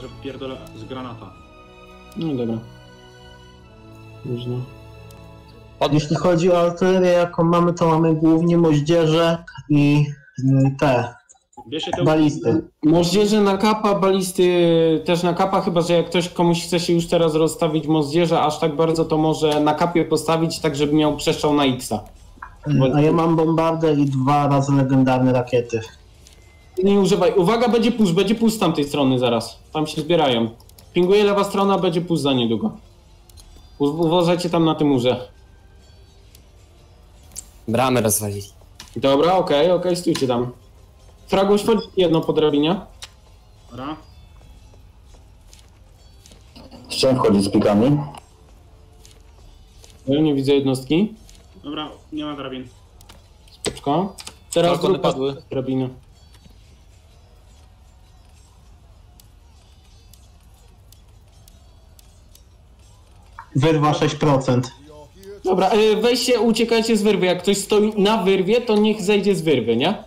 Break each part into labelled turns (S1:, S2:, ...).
S1: chyba że pierdolę z granata.
S2: No dobra. Można.
S3: Jeśli chodzi o artylerię, jaką mamy, to mamy głównie moździerze i mm, te
S1: Wiesz, te
S3: balisty.
S2: Moździerze na kapa, balisty też na kapa, chyba że jak ktoś komuś chce się już teraz rozstawić moździerza aż tak bardzo, to może na kapie postawić tak, żeby miał przestrzał na X-a.
S3: A ja mam bombardę i dwa razy legendarne rakiety.
S2: Nie używaj. Uwaga, będzie push, będzie push z tamtej strony zaraz. Tam się zbierają. Pinguje lewa strona, będzie push za niedługo. U- Uważajcie tam na tym murze.
S4: Bramę rozwalili.
S2: Dobra, okej, okej, stójcie tam. Fraguś, wchodź jedno po drabinie.
S1: Dobra.
S5: Chciałem wchodzić z pikami.
S2: Ja nie widzę jednostki.
S1: Dobra, nie ma drabin.
S2: Spoczko. Teraz
S6: Balkony
S2: grupa
S6: padły.
S2: drabiny.
S3: Wyrwa 6%.
S2: Dobra, y, weźcie, uciekajcie z wyrwy. Jak ktoś stoi na wyrwie, to niech zejdzie z wyrwy, nie?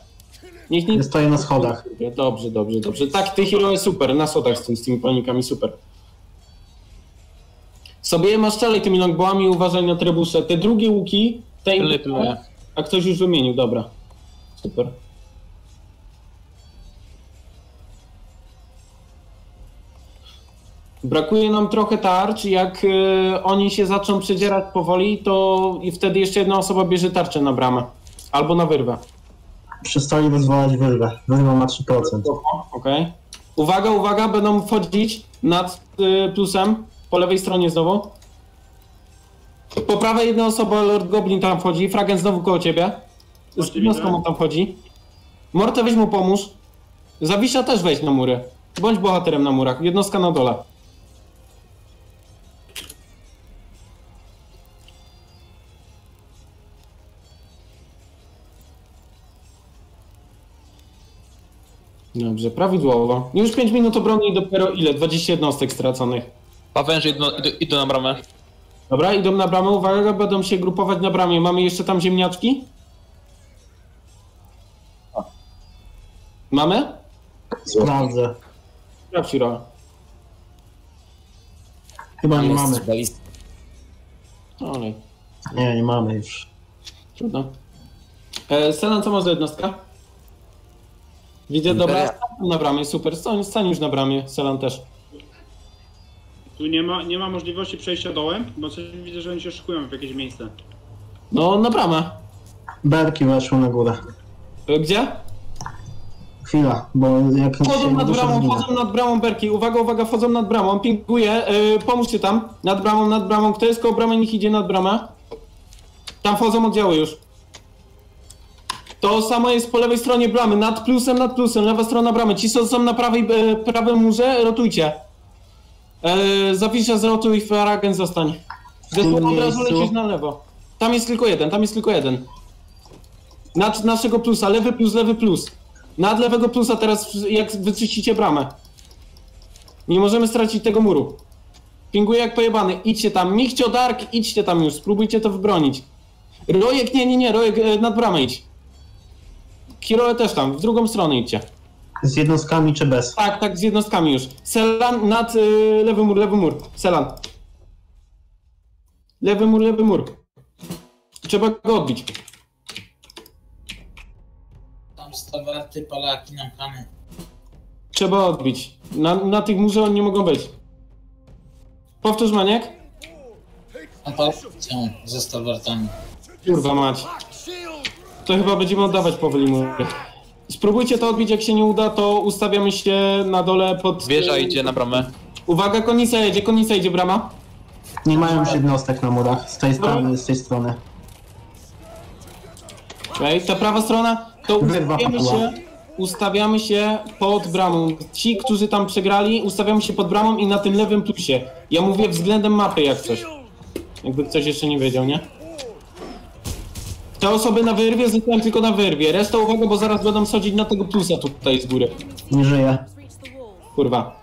S2: Niech nie...
S3: Ja stoję na schodach.
S2: Dobrze, dobrze, dobrze. Tak, ty hero jest super, na sodach z, tym, z tymi panikami super. Sobie masz strzelaj tymi longbowami i uważaj na trebusze. Te drugie łuki, te
S6: Pilnuję, pilnuję.
S2: A ktoś już wymienił, dobra. Super. Brakuje nam trochę tarcz. Jak y, oni się zaczną przedzierać powoli, to i wtedy jeszcze jedna osoba bierze tarczę na bramę. Albo na wyrwę.
S3: Przestali wyzwalać wyrwę. Wyrwa ma 3%.
S2: Okej. Uwaga, uwaga, będą wchodzić nad y, plusem. Po lewej stronie znowu. Po prawej jedna osoba, Lord Goblin tam wchodzi. Fragent znowu koło ciebie. Z
S1: widzę.
S2: on tam wchodzi. Morte weź mu pomóż. Zawisza też weź na mury. Bądź bohaterem na murach. Jednostka na dole. Dobrze, prawidłowo. Już 5 minut obrony i dopiero ile? 20 jednostek straconych.
S6: Pawęże idą, idą, idą na bramę.
S2: Dobra, idą na bramę. Uwaga, będą się grupować na bramie. Mamy jeszcze tam ziemniaczki? Mamy?
S3: Sprawdzę.
S2: Sprawdź, Roa.
S3: Chyba nie mamy.
S2: Olej,
S3: Nie, nie mamy już.
S2: trudno. E, Selan, co masz za jednostka? Widzę, dobra,
S4: Imperia.
S2: stań na bramie, super. Stań, stań już na bramie, Selan też.
S1: Tu nie ma, nie ma możliwości przejścia dołem, bo coś widzę, że oni się szykują w jakieś miejsce.
S2: No, na bramę.
S3: Berki weszły na górę.
S2: E, Gdzie?
S3: Chwila, bo jak
S2: Wchodzą nad bramą, wchodzą nad bramą Berki. Uwaga, uwaga, wchodzą nad bramą. Pinguje, yy, pomóżcie tam. Nad bramą, nad bramą. Kto jest koło bramy, niech idzie nad bramę. Tam wchodzą oddziały już. To samo jest po lewej stronie bramy. Nad plusem, nad plusem. Lewa strona bramy. Ci, co są na prawej, e, prawym murze, rotujcie. E, Zapiszę z rotu i Faragen zostań. Zespół od razu lecieć na lewo. Tam jest tylko jeden, tam jest tylko jeden. Nad naszego plusa, lewy plus, lewy plus. Nad lewego plusa teraz, jak wyczyścicie bramę. Nie możemy stracić tego muru. Pinguję jak pojebany. Idźcie tam. Michcio Dark, idźcie tam już. Spróbujcie to wybronić. Rojek, nie, nie, nie. Rojek, e, nad bramę idź. Kiroe też tam. W drugą stronę idźcie.
S3: Z jednostkami czy bez?
S2: Tak, tak, z jednostkami już. Selan nad y, lewy mur, lewy mur. Selan. Lewy mur, lewy mur. Trzeba go odbić.
S7: Tam stawaty Polaki na kamy.
S2: Trzeba odbić. Na, na tych murze oni nie mogą być. Powtórz, Maniek.
S7: A to cię ze stawartami.
S2: Kurwa mać. To chyba będziemy oddawać powoli mury. Spróbujcie to odbić, jak się nie uda, to ustawiamy się na dole pod...
S6: Wieża idzie na bramę.
S2: Uwaga, konica jedzie, konica idzie, brama.
S3: Nie mają już jednostek na murach. Z tej strony, z tej strony.
S2: Okej, ta prawa strona, to
S3: Wyrwa
S2: ustawiamy
S3: padła.
S2: się, ustawiamy się pod bramą. Ci, którzy tam przegrali, ustawiamy się pod bramą i na tym lewym plusie. Ja mówię względem mapy, jak coś. Jakby ktoś jeszcze nie wiedział, nie? Te osoby na wyrwie zostają tylko na wyrwie. Reszta uwaga, bo zaraz będą schodzić na tego plusa tutaj z góry.
S3: Nie żyje.
S2: Kurwa.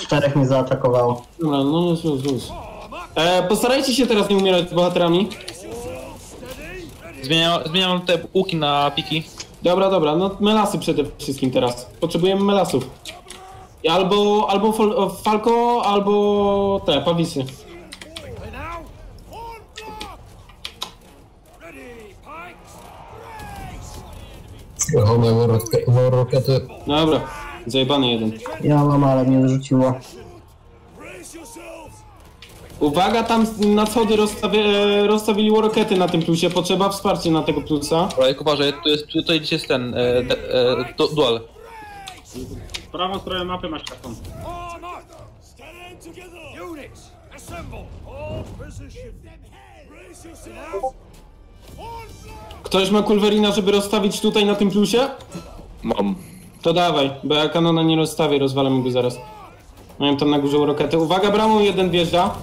S3: Czterech mnie zaatakowało.
S2: Dobra, no luz, luz, luz. E, postarajcie się teraz nie umierać z bohaterami.
S6: Zmieniam, zmieniam te łuki na piki.
S2: Dobra, dobra, no melasy przede wszystkim teraz. Potrzebujemy melasów. Albo, albo fol, Falco, albo te, Pawisy.
S4: Ruchome warrokety.
S2: Dobra, zajebany jeden.
S3: Ja mam, ale mnie wyrzuciło.
S2: Uwaga, tam na schody rozstawi, e, rozstawili warrokety na tym plusie, potrzeba wsparcia na tego plusa.
S6: Rolek, uważaj, tu jest, tutaj gdzieś jest ten, e, e, du- dual.
S1: Prawą stronę mapy masz taką.
S8: Units, assemble! All position! Brace yourselves!
S2: Ktoś ma kulwerina, żeby rozstawić tutaj na tym plusie?
S9: Mam.
S2: To dawaj, bo ja kanona nie rozstawię, rozwalamy go zaraz. Mają tam na górze rokety. Uwaga, bramą jeden wjeżdża.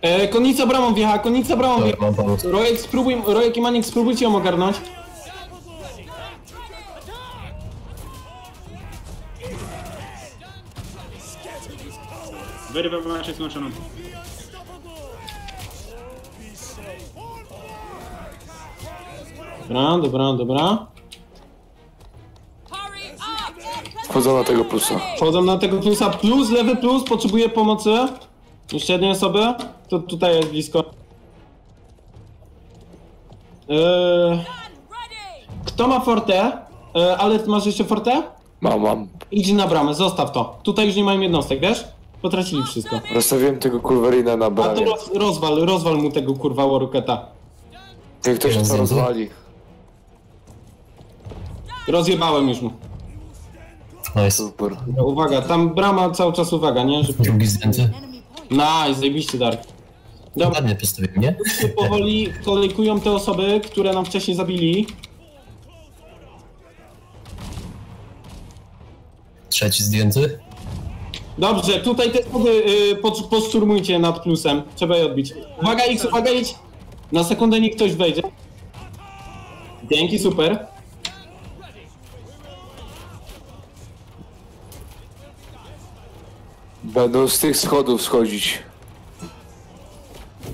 S2: E, konnica bramą wjechała, konnica bramą
S4: mam pomysł.
S2: Rojek, spróbuj, Rojek i Manik, spróbujcie ją ogarnąć.
S1: Wyrywam macie złączoną.
S2: Dobra, dobra, dobra.
S9: Wchodzą na tego plusa.
S2: Wchodzą na tego plusa, plus, lewy plus, potrzebuje pomocy. Jeszcze jednej osoby. To tutaj jest blisko. Eee, kto ma forte? Eee, ale masz jeszcze forte?
S9: Mam, mam.
S2: Idź na bramę, zostaw to. Tutaj już nie mają jednostek, wiesz? Potracili wszystko.
S9: Rozstawiłem tego Kulwerina na
S2: A to roz, rozwal, rozwal mu tego kurwa Waruketa.
S9: Jak ktoś to rozwali.
S2: Rozjebałem już mu.
S4: Nice.
S9: Super.
S2: Uwaga, tam brama cały czas uwaga, nie? Żeby...
S4: Drugi zdjęty.
S2: Nice, zajebiście Dark. Dobra,
S4: Ładnie postawiłem, nie?
S2: powoli kolejkują te osoby, które nam wcześniej zabili.
S4: Trzeci zdjęty.
S2: Dobrze, tutaj te schody y, po, poszturmujcie nad plusem. Trzeba je odbić. Uwaga X, uwaga idź! Na sekundę niech ktoś wejdzie. Dzięki, super.
S9: Będą z tych schodów schodzić.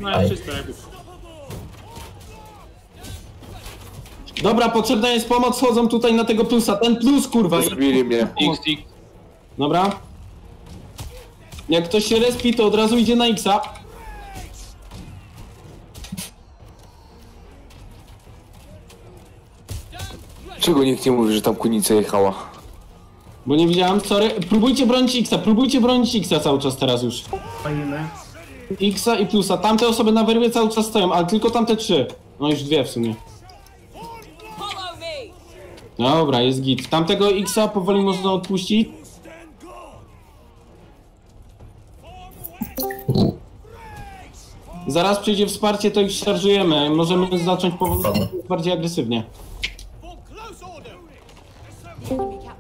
S1: No jest czysto jakby.
S2: Dobra, potrzebna jest pomoc, schodzą tutaj na tego plusa. Ten plus, kurwa.
S9: Zabili mnie.
S6: X, X.
S2: Dobra. Jak ktoś się respi, to od razu idzie na Xa.
S9: Czego nikt nie mówi, że tam kunica jechała?
S2: Bo nie widziałem, sorry. Próbujcie bronić Xa, próbujcie bronić Xa cały czas teraz już.
S1: Fajne.
S2: Xa i plusa. Tamte osoby na wyrwie cały czas stoją, ale tylko tamte trzy. No już dwie w sumie. Dobra, jest git. Tamtego Xa powoli można odpuścić. Zaraz przyjdzie wsparcie, to ich szarżujemy. Możemy zacząć powoli bardziej agresywnie.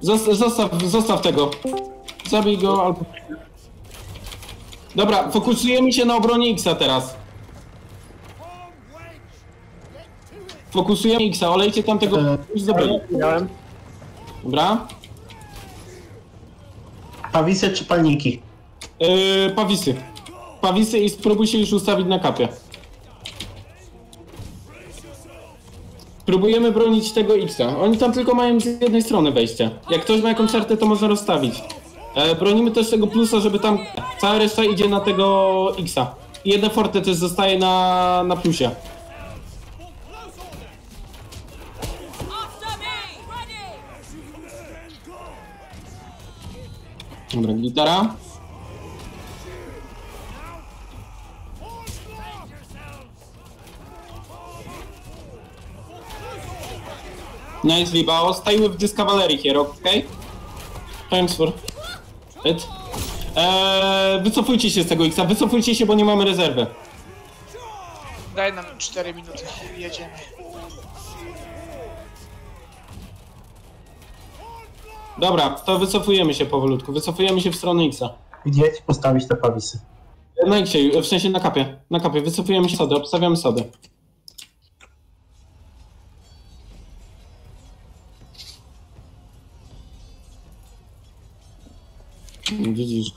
S2: Zosta- Zostaw, zostaw tego. Zabij go albo... Dobra, fokusujemy się na obronie Xa teraz. Fokusujemy Xa, olejcie tamtego... Już zabrali. Dobra.
S3: Pawisy czy palniki?
S2: Yy, pawisy. Pawisy i spróbuj się już ustawić na kapie. Próbujemy bronić tego X-a. Oni tam tylko mają z jednej strony wejście. Jak ktoś ma jakąś kartę, to można rozstawić. E, bronimy też tego plusa, żeby tam cała reszta idzie na tego X-a. I jedne forte też zostaje na, na plusie. Dobra, gitara. Nice, Libao. Stay with this cavalry here, okay? Thanks for it. Eee, wycofujcie się z tego X-a, wycofujcie się, bo nie mamy rezerwy.
S10: Daj nam 4 minuty, jedziemy.
S2: Dobra, to wycofujemy się powolutku, wycofujemy się w stronę X-a.
S3: Gdzie ci postawić te pawisy?
S2: Na X-ie, w sensie na kapie, na kapie, wycofujemy się sody, obstawiamy sody. Widzisz.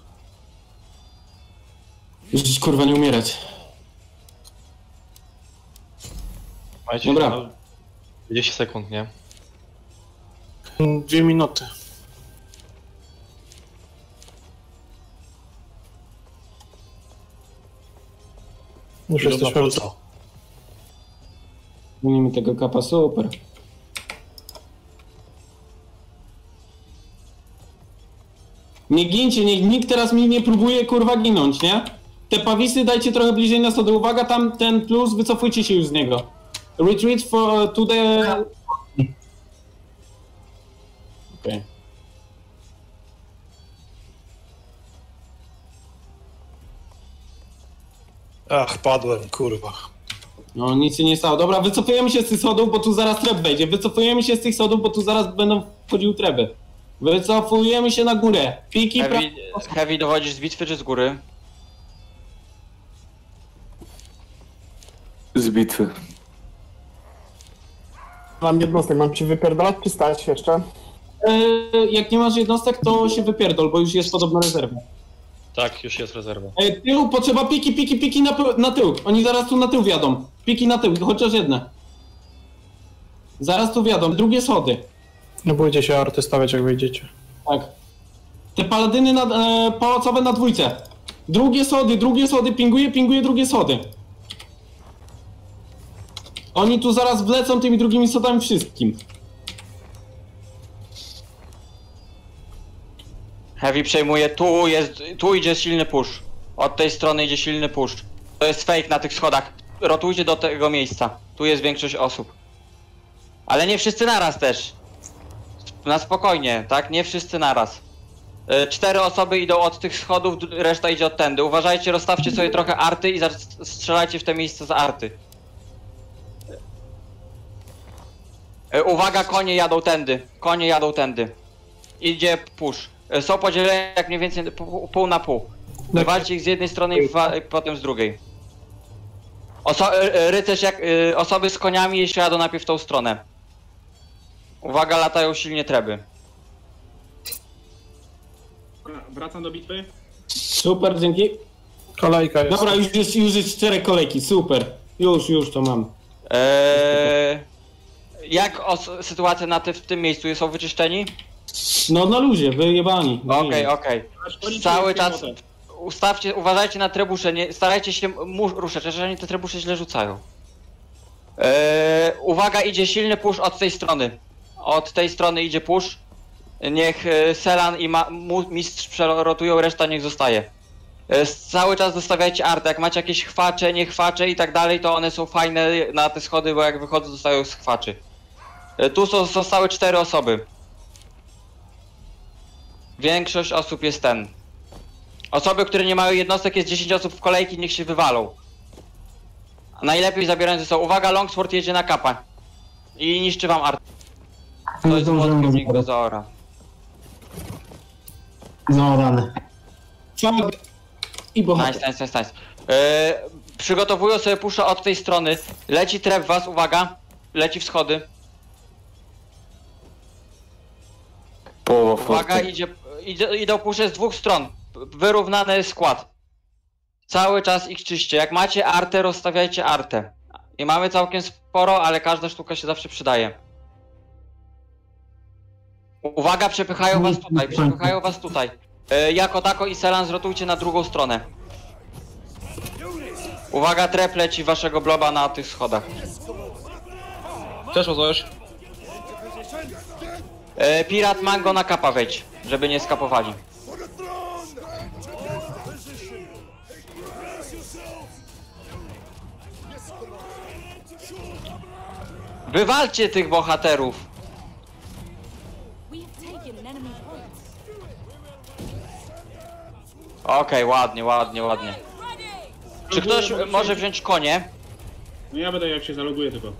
S2: Widzisz, kurwa, nie umierać.
S11: Macie
S2: Dobra.
S11: no, 10 sekund, nie? Dwie minuty. Już jesteśmy w
S2: Minimy tego kapa, super. Nie gincie, niech nikt teraz mi nie próbuje kurwa ginąć, nie? Te pawisy dajcie trochę bliżej na stody. Uwaga, tam ten plus, wycofujcie się już z niego. Retreat for, to the... Okej.
S11: Ach, padłem, kurwa.
S2: No nic się nie stało. Dobra, wycofujemy się z tych schodów, bo tu zaraz treb wejdzie. Wycofujemy się z tych schodów, bo tu zaraz będą wchodziły treby. Wycofujemy się na górę. Piki.
S12: Heavy, heavy dochodzisz z bitwy czy z góry?
S9: Z bitwy.
S11: Mam jednostek, mam ci wypierdalać czy stać jeszcze?
S2: E, jak nie masz jednostek, to się wypierdol, bo już jest podobno rezerwa.
S6: Tak, już jest rezerwa.
S2: E, tył, potrzeba piki, piki, piki na, p- na tył. Oni zaraz tu na tył wjadą. Piki na tył, chociaż jedne. Zaraz tu wjadą, drugie schody.
S11: Nie bójcie się arty stawiać jak wyjdziecie.
S2: Tak. Te paladyny na, e, pałacowe na dwójce. Drugie schody, drugie schody, pinguje, pinguje drugie schody. Oni tu zaraz wlecą tymi drugimi schodami wszystkim.
S12: Heavy przejmuje, tu jest, tu idzie silny push. Od tej strony idzie silny push. To jest fake na tych schodach. Rotujcie do tego miejsca. Tu jest większość osób. Ale nie wszyscy naraz też. Na spokojnie, tak? Nie wszyscy naraz. Y, Cztery osoby idą od tych schodów, d- reszta idzie od tędy. Uważajcie, rozstawcie sobie trochę arty i strzelajcie w te miejsce z arty. Y, Uwaga, konie jadą tędy. Konie jadą tędy. Idzie push. Y, Są podzieleni jak mniej więcej pół, pół na pół. Walcie ich z jednej strony i wa- potem z drugiej. Oso rycerz jak osoby z koniami jeśli jadą najpierw w tą stronę. Uwaga, latają silnie treby.
S1: Wracam do bitwy.
S2: Super, dzięki.
S11: Kolejka jest.
S2: Dobra, już jest, już jest cztery kolejki, super. Już, już to mam.
S12: Eee, jak os- sytuacja na ty w tym miejscu? Są wyczyszczeni?
S2: No na luzie, wyjebani.
S12: Okej, okej.
S1: Aż
S12: Cały czas
S1: piechotę.
S12: ustawcie, uważajcie na trebusze, nie, starajcie się mu- ruszać, że oni te trebusze źle rzucają. Eee, uwaga, idzie silny push od tej strony. Od tej strony idzie push. Niech e, Selan i mistrz przerotują, reszta niech zostaje. E, cały czas dostawiajcie artę, jak macie jakieś chwacze, nie chwacze i tak dalej, to one są fajne na te schody, bo jak wychodzą dostają z chwaczy. E, tu są, zostały cztery osoby. Większość osób jest ten. Osoby, które nie mają jednostek, jest 10 osób w kolejki, niech się wywalą. Najlepiej zabierając ze sobą. Uwaga, Longsword jedzie na kapa. I niszczy wam art. To jest
S3: zdążyłem go
S12: Nick
S3: zabrać.
S12: Zaora.
S3: No rany.
S2: Fuck. I bohater.
S12: Nice, nice, nice, nice. Yy, przygotowują sobie pusza od tej strony. Leci trep was, uwaga. Leci w schody.
S9: Połowa
S12: Uwaga,
S9: forty.
S12: idzie, idzie, idą pusze z dwóch stron. Wyrównany skład. Cały czas ich czyście. Jak macie artę, rozstawiajcie artę. I mamy całkiem sporo, ale każda sztuka się zawsze przydaje. Uwaga, przepychają was tutaj, przepychają was tutaj. E, jako tako i Selan zrotujcie na drugą stronę. Uwaga, trep leci waszego bloba na tych schodach.
S6: Też o coś?
S12: E, Pirat Mango na kapa wejdź, żeby nie skapowali. Wywalcie tych bohaterów! Okej, ładnie, ładnie, ładnie. Czy ktoś może wziąć konie?
S1: No ja będę jak się zaloguję tylko.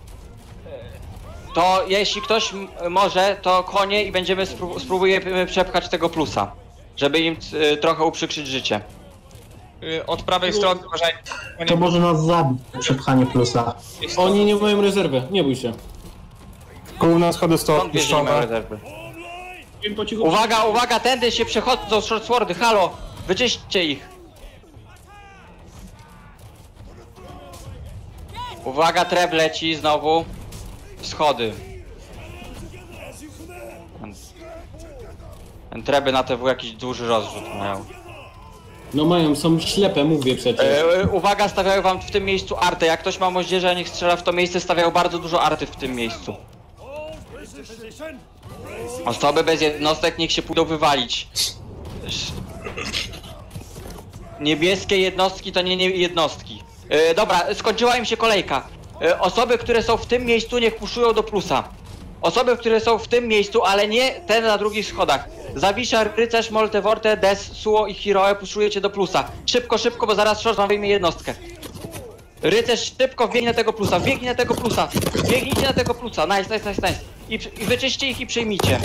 S12: To jeśli ktoś m- może, to konie i będziemy spró- spróbujemy przepchać tego plusa. Żeby im y, trochę uprzykrzyć życie.
S10: Y, Od prawej strony uważaj.
S3: To może nas zabić, przepchanie plusa.
S2: Oni nie mają rezerwy, nie bój się.
S11: Główne schody są
S12: wiesz, że nie mają
S11: opuszczone.
S12: rezerwy?
S1: Wiem po cichu.
S12: Uwaga, uwaga, tędy się przechodzą short swordy, halo! Wyczyśćcie ich! Uwaga, treb leci znowu. Schody. Ten treby na TW jakiś duży rozrzut mają.
S2: No mają, są ślepe, mówię przecież.
S12: E, uwaga, stawiają wam w tym miejscu artę. Jak ktoś ma moździerza, niech strzela w to miejsce, stawiają bardzo dużo arty w tym miejscu. Osoby bez jednostek niech się pójdą wywalić. Niebieskie jednostki to nie, nie jednostki. E, dobra, skończyła im się kolejka. E, osoby, które są w tym miejscu, niech puszują do plusa. Osoby, które są w tym miejscu, ale nie te na drugich schodach. Zawisza, Rycerz, Moltevorte, Des, Suo i Hiroe puszujecie do plusa. Szybko, szybko, bo zaraz Short wam wyjmie jednostkę. Rycerz, szybko biegnij na tego plusa, biegnij na tego plusa. Biegnijcie na tego plusa, nice, nice, nice, nice. I, przy- i wyczyście ich i przyjmijcie.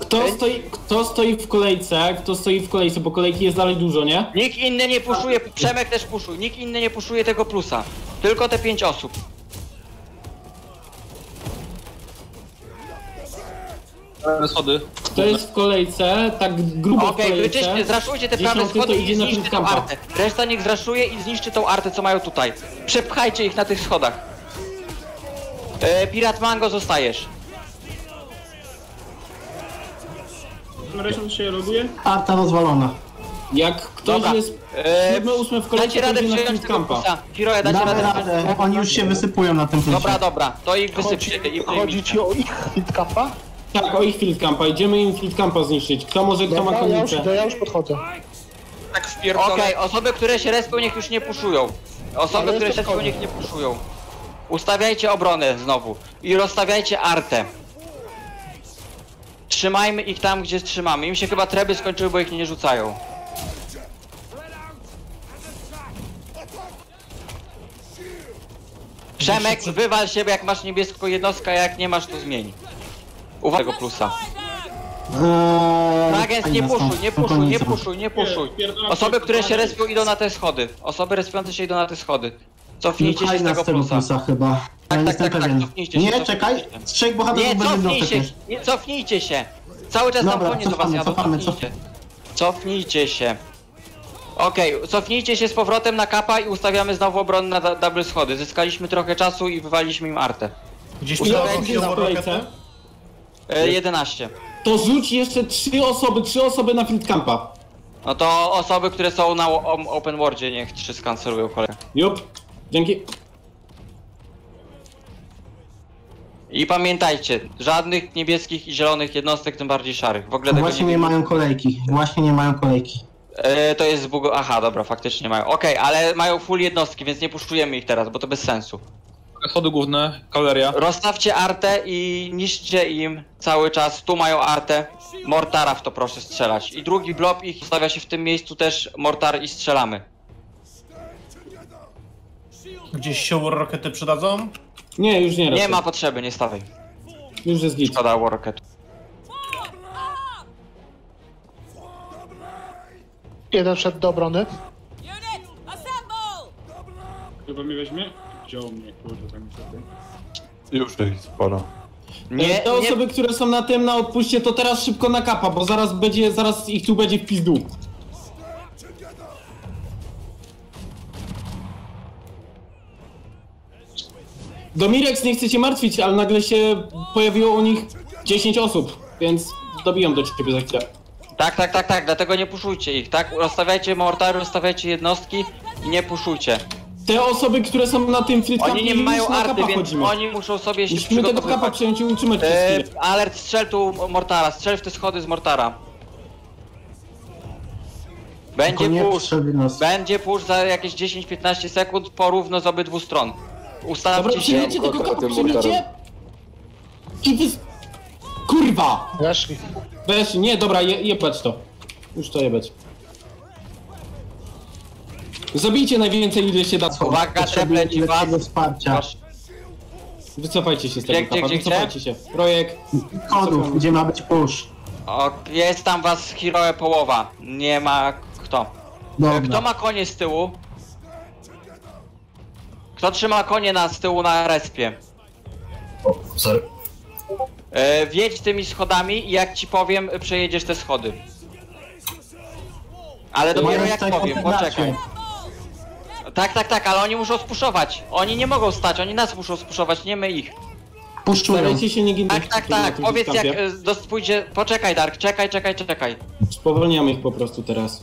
S2: Kto stoi, kto stoi w kolejce? Kto stoi w kolejce, bo kolejki jest dalej dużo, nie?
S12: Nikt inny nie puszuje, Przemek też puszuj, nikt inny nie puszuje tego plusa. Tylko te pięć osób.
S6: Prawe schody.
S2: Kto jest w kolejce, tak grubo w
S12: Okej,
S2: kolejce.
S12: wyczyście, zraszujcie te prawe
S2: Dziesiąty to
S12: schody
S2: idzie
S12: i
S2: na
S12: zniszczy tą artę. Reszta niech zraszuje i zniszczy tą artę, co mają tutaj. Przepchajcie ich na tych schodach. E, Pirat Mango zostajesz.
S1: Reszta się loguje?
S3: Arta rozwalona.
S2: Jak ktoś
S12: Dobra.
S2: jest
S12: E,
S2: siódmy, ósmy w kolejce,
S12: Dacie
S2: to
S12: radę
S2: na
S12: przyjąć tego plusa. Hiroja, dacie
S3: Damy
S12: radę
S3: radę, oni już się wysypują na tym plusie.
S12: Dobra, dobra, to ich wysypcie i przyjmijcie.
S11: o ich hitcapa?
S2: Tak, o ich field campa. Idziemy im field campa zniszczyć. Kto może, kto ma
S11: Dobra, ja już,
S2: konnicę?
S11: to ja już podchodzę.
S10: Tak wpierdolę.
S12: Okej, osoby, które się respią, niech już nie puszują. Osoby,
S11: Ale
S12: które się
S11: spokojnie.
S12: respią, niech nie puszują. Ustawiajcie obronę znowu i rozstawiajcie artę. Trzymajmy ich tam, gdzie trzymamy. Im się chyba treby skończyły, bo ich nie rzucają. Przemek, wywal się, jak masz niebieską jednostkę, a jak nie masz, to zmień. Uwaga tego plusa.
S3: Eee,
S12: Ragens, nie puszuj, nie puszuj, nie puszuj, nie puszuj. Osoby, które się respią idą na te schody. Osoby respiące się idą na te schody. Cofnijcie się z
S3: Fajna
S12: tego
S3: tego
S12: plusa.
S3: plusa chyba. Ja
S12: tak,
S3: nie jestem
S12: tak, tak,
S3: pewien.
S12: cofnijcie się,
S3: Nie,
S12: cofnijcie
S3: czekaj.
S12: się.
S3: Trzech bohaterów
S12: Nie,
S3: będzie
S12: cofnij
S3: wniosek
S12: się, nie, cofnijcie się. Cały czas
S3: Dobra,
S12: tam konie do was
S3: cofamy,
S12: jadą,
S3: cofamy,
S12: cofnijcie. Cofnijcie się. Okej, cofnijcie się z powrotem na kapa i ustawiamy znowu obronę na da- double schody. Zyskaliśmy trochę czasu i wywaliśmy im artę.
S11: Gdzieś
S2: Ile
S12: Ustawiajcie
S2: osób jest w kolejce?
S12: E, 11.
S2: To rzuć jeszcze trzy osoby, trzy osoby na field campa.
S12: No to osoby, które są na o- o- open wordzie, niech trzy skancelują kolejkę.
S2: Jup. Dzięki.
S12: I pamiętajcie, żadnych niebieskich i zielonych jednostek, tym bardziej szarych. W ogóle tego
S3: Właśnie
S12: nie
S3: nie mają kolejki. Właśnie nie mają kolejki.
S12: E, to jest zbug... Aha, dobra, faktycznie mają. Okej, ale mają full jednostki, więc nie puszczujemy ich teraz, bo to bez sensu.
S6: Schody główne, kaleria.
S12: Rozstawcie artę i niszczcie im cały czas. Tu mają artę. Mortara w to proszę strzelać. I drugi blob ich stawia się w tym miejscu też mortar i strzelamy.
S11: Gdzieś się rokety przydadzą?
S2: Nie, już nie
S12: Nie
S2: raczej.
S12: ma potrzeby, nie stawaj.
S2: Już jest git.
S12: Szkoda.
S11: Jeden wszedł do obrony.
S1: Chyba mnie weźmie? Wziął mnie, kurde, tak mi się
S13: Już jest sporo.
S12: Nie,
S2: Te
S12: nie,
S2: osoby, które są na tym, na odpuście, to teraz szybko na kapa, bo zaraz będzie, zaraz ich tu będzie w pizdu. Domirex nie chce cię martwić, ale nagle się pojawiło u nich 10 osób, więc dobiją do ciebie za chwilę.
S12: Tak, tak, tak, tak, dlatego nie puszujcie ich, tak? Rozstawiajcie mortary, rozstawiajcie jednostki i nie puszujcie.
S2: Te osoby, które są na tym flitkampie,
S12: Oni nie mają arty, więc
S2: chodzimy.
S12: oni muszą sobie się
S2: Musimy tego kapa
S12: przygotowywać.
S2: przejąć i utrzymać przez
S12: E, alert, strzel tu mortara, strzel w te schody z mortara. Będzie
S3: Tylko nie
S12: push, będzie push za jakieś 10-15 sekund porówno z obydwu stron.
S2: Dobra,
S12: Ustawcie się.
S2: przyjmiecie tego
S9: tym
S2: przyjmiecie?
S9: mortarem.
S2: I wy... Kurwa!
S11: Weszli.
S2: Weź, nie, dobra, je, jebać to. Już to jebać. Zabijcie najwięcej, ile się da.
S12: Uwaga,
S3: Potrzebuję
S12: teple ci was.
S3: lepszego wsparcia.
S12: Proszę.
S2: Wycofajcie się z
S12: Gdzie,
S2: tego
S12: gdzie,
S2: kapa,
S12: gdzie,
S2: wycofajcie się. Projekt.
S3: Kodów, gdzie ma być push.
S12: O, jest tam was hero połowa. Nie ma kto.
S3: Dobra.
S12: Kto ma konie z tyłu? Kto trzyma konie na z tyłu na respie?
S4: O, sorry.
S12: E, wjedź tymi schodami i jak ci powiem, przejedziesz te schody. Ale dopiero jak powiem, poczekaj. Tak, tak, tak, ale oni muszą spuszować. Oni nie mogą stać, oni nas muszą spuszować, nie my ich.
S3: Puszczują.
S2: Starajcie się nie ginąć.
S12: Tak, tak, tak. Powiedz jak e, dos- pójdzie. Poczekaj, Dark, czekaj, czekaj, czekaj.
S2: Spowolniamy ich po prostu teraz.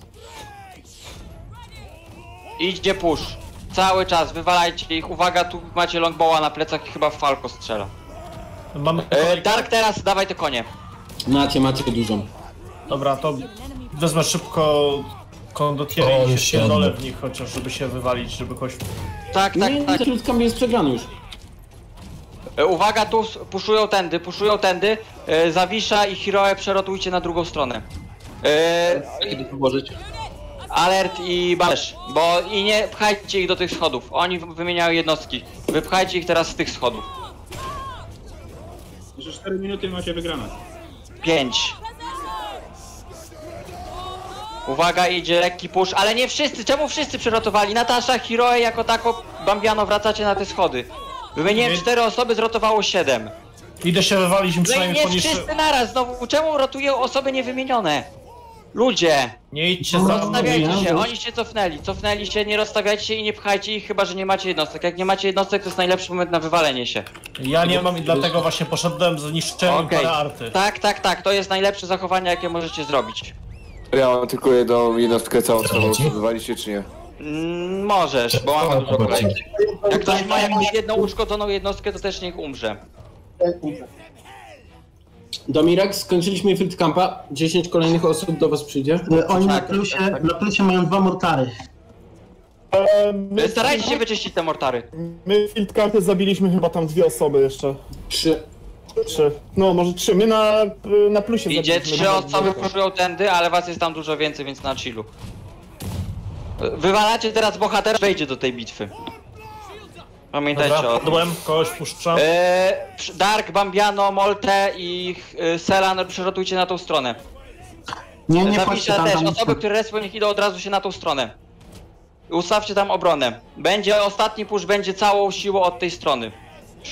S12: Idzie push. Cały czas, wywalajcie ich. Uwaga, tu macie longbowa na plecach i chyba Falco strzela.
S11: Mamy
S12: E, Dark teraz, dawaj te konie.
S2: Macie, macie dużą.
S11: Dobra, to wezmę szybko kondotiery
S4: O,
S11: i się
S4: jadę.
S11: w nich chociaż, żeby się wywalić, żeby kogoś...
S12: Tak, tak,
S2: nie,
S12: tak.
S2: nie, tak. jest przegrany już.
S12: E, Uwaga, tu puszują tędy, puszują tędy. E, Zawisza i Hiroe przerotujcie na drugą stronę. E,
S6: Kiedy położyć?
S12: Alert i Bash, bo i nie pchajcie ich do tych schodów. Oni wymieniają jednostki. Wypchajcie ich teraz z tych schodów.
S1: Jeszcze 4 minuty macie wygrane.
S12: 5. Uwaga, idzie lekki push, ale nie wszyscy, czemu wszyscy przerotowali? Natasza, Hiroe jako tako, Bambiano, wracacie na te schody. Wymieniłem
S11: Nie.
S12: 4 osoby, zrotowało 7.
S11: Idę się wywalić im
S12: No i
S11: przynajmniej
S12: nie
S11: poniżej...
S12: wszyscy naraz, znowu, czemu rotują osoby niewymienione? Ludzie,
S11: Nie idźcie za mną.
S12: rozstawiajcie się, oni się cofnęli, cofnęli się, nie rozstawiajcie się i nie pchajcie ich, chyba że nie macie jednostek. Jak nie macie jednostek, to jest najlepszy moment na wywalenie się.
S11: Ja nie mam i dlatego właśnie poszedłem, zniszczyłem
S12: Okej.
S11: parę arty.
S12: Tak, tak, tak, to jest najlepsze zachowanie, jakie możecie zrobić.
S9: Ja mam tylko jedną jednostkę całą
S4: Co chodzi?
S9: czy wywaliście czy nie?
S12: Mm, możesz, bo mamy dużo kolei. Jak ktoś ma jakąś jedną uszkodzoną jednostkę, to też niech umrze.
S2: Domirek, skończyliśmy Field Campa. 10 kolejnych osób do was przyjdzie.
S3: E, Oni na
S12: Tak,
S3: plusie,
S12: tak, tak.
S3: na plusie mają dwa mortary.
S12: E, Starajcie się wyczyścić te mortary.
S13: My w Field Campie zabiliśmy chyba tam dwie osoby jeszcze.
S2: 3.
S13: Trzy. No, może trzy. My na, na plusie
S12: Idzie trzy osoby puszują tędy, ale was jest tam dużo więcej, więc na chillu. Wywalacie teraz bohatera, wejdzie do tej bitwy. Pamiętajcie
S11: Dobra,
S12: o tym.
S11: padłem, kogoś puszczam.
S12: Przy- Dark, Bambiano, Molte i e, Selan przerotujcie na tą stronę.
S3: Nie, nie
S12: Zapiszę
S3: tam,
S12: też,
S3: tam.
S12: osoby, które respią, niech idą od razu się na tą stronę. Ustawcie tam obronę. Będzie ostatni push, będzie całą siłą od tej strony.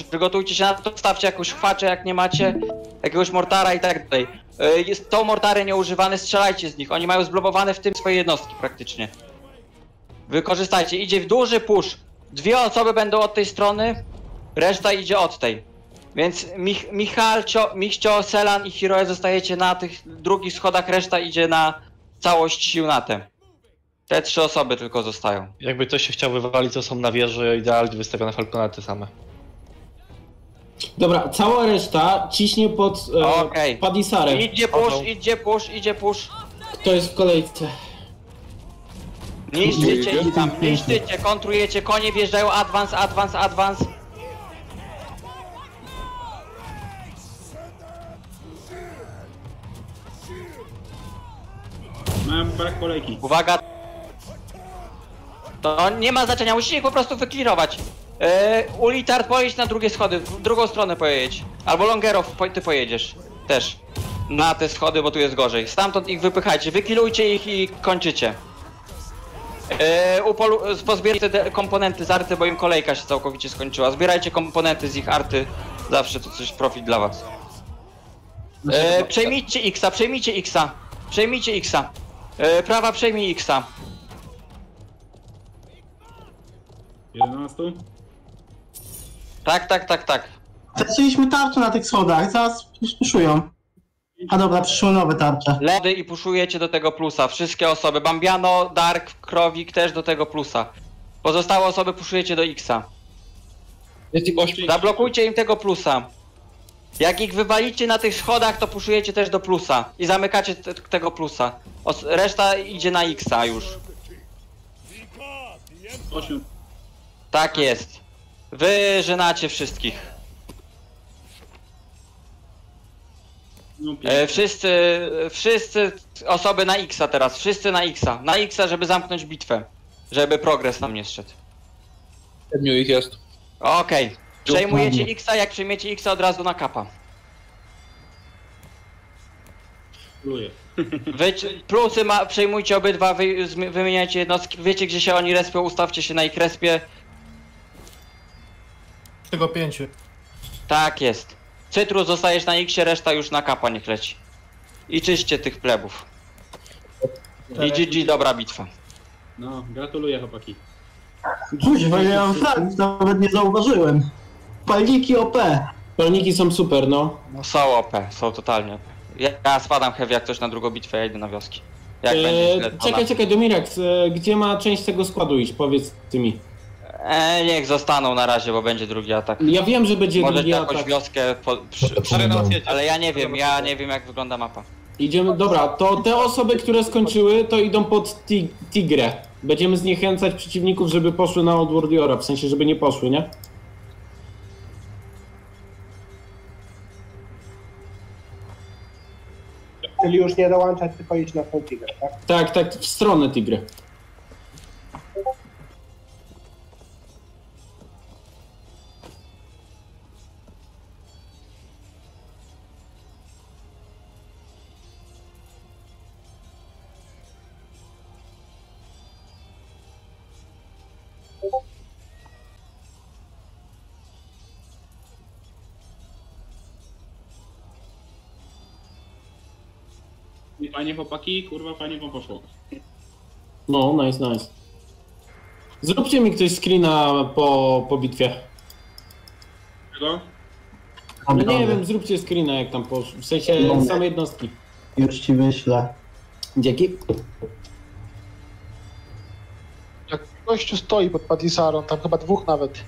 S12: Przygotujcie się na to, stawcie jakąś chwaczę, jak nie macie, jakiegoś mortara i tak dalej. E, Jest, tą mortary nieużywane, strzelajcie z nich. Oni mają zblokowane w tym swoje jednostki praktycznie. Wykorzystajcie. Idzie w duży push. Dwie osoby będą od tej strony, reszta idzie od tej. Więc Mich Michal, Cio, Michcio, Selan i Hiroe zostajecie na tych drugich schodach, reszta idzie na całość sił na te. Te trzy osoby tylko zostają.
S6: Jakby ktoś się chciał wywalić, to są na wieży idealnie wystawione falconaty same.
S2: Dobra, cała reszta ciśnie pod e,
S12: Okej.
S2: Padisarem.
S12: Idzie push, idzie push, idzie push.
S2: Kto jest w kolejce?
S12: Niszczycie ich tam, niszczycie, kontrujecie, konie wjeżdżają, advance, advance, advance.
S1: Mam brak kolejki.
S12: Uwaga. To nie ma znaczenia, musicie ich po prostu wyklirować. Yy, Ulitar pojedź na drugie schody, w drugą stronę pojedź. Albo Longerow, po, ty pojedziesz. Też. Na te schody, bo tu jest gorzej. Stamtąd ich wypychajcie, wykilujcie ich i kończycie. Yy, upolu, pozbierajcie te komponenty z arty, bo im kolejka się całkowicie skończyła. Zbierajcie komponenty z ich arty, zawsze to coś profit dla was. Yy, przejmijcie Xa, przejmijcie Xa. Przejmijcie Xa. Yy, prawa przejmij Xa.
S1: 11?
S12: Tak, tak, tak, tak.
S3: Straciliśmy tarczę na tych schodach, zaraz puszują. A dobra, przyszły nowe tarcze.
S12: Lody i puszujecie do tego plusa. Wszystkie osoby. Bambiano, Dark, Krowik też do tego plusa. Pozostałe osoby puszujecie do Xa.
S6: Jest ich 8.
S12: Zablokujcie im tego plusa. Jak ich wywalicie na tych schodach, to puszujecie też do plusa. I zamykacie te, tego plusa. Os reszta idzie na Xa już.
S1: 8.
S12: Tak jest. Wyżynacie wszystkich.
S1: No,
S12: E, wszyscy, wszyscy osoby na Xa teraz, wszyscy na Xa. Na Xa, żeby zamknąć bitwę. Żeby progres nam nie szedł.
S6: 7 ich jest.
S12: Okej. Przejmujecie Xa, jak przejmiecie Xa od razu na kapa.
S1: Pluję.
S12: Wy, plusy ma, przejmujcie obydwa, wy, zmi- wymieniajcie jednostki. Wiecie gdzie się oni respią, ustawcie się na ich respie.
S11: Tego pięciu.
S12: Tak jest. Cytrus zostajesz na X, reszta już na kapa niech leci. I czyście tych plebów. I GG, dobra bitwa.
S1: No, gratuluję chłopaki.
S3: Kuźwa, ja mam flag, nawet nie zauważyłem. Palniki OP.
S2: Palniki są super, no.
S12: No są OP, są totalnie OP. Ja, ja spadam heavy jak coś na drugą bitwę, ja idę na wioski. Jak będzie źle,
S2: czekaj, czekaj, Domirax, e, gdzie ma część tego składu iść? Powiedz ty mi.
S12: E, niech zostaną na razie, bo będzie drugi atak.
S2: Ja wiem, że będzie
S12: Możecie
S2: drugi
S12: jakoś
S2: atak.
S12: wioskę po, przy, przy, Ale ja nie wiem, ja nie wiem jak wygląda mapa.
S2: Idziemy, dobra, to te osoby, które skończyły, to idą pod ti Tigrę. Będziemy zniechęcać przeciwników, żeby poszły na Old Warriora, w sensie, żeby nie poszły, nie?
S13: Czyli już nie dołączać, tylko iść na tą tigrę, tak?
S2: Tak, tak, w stronę Tigry.
S1: Fajnie chłopaki, kurwa, fajnie wam poszło.
S2: No, nice, nice. Zróbcie mi ktoś screena po, po bitwie.
S1: Czego?
S2: No nie wiem, zróbcie screena jak tam poszło, w sensie
S3: No.
S2: same jednostki.
S3: Już ci wyślę.
S2: Dzięki.
S13: Jak gościu stoi pod Patisarą, tam chyba dwóch nawet.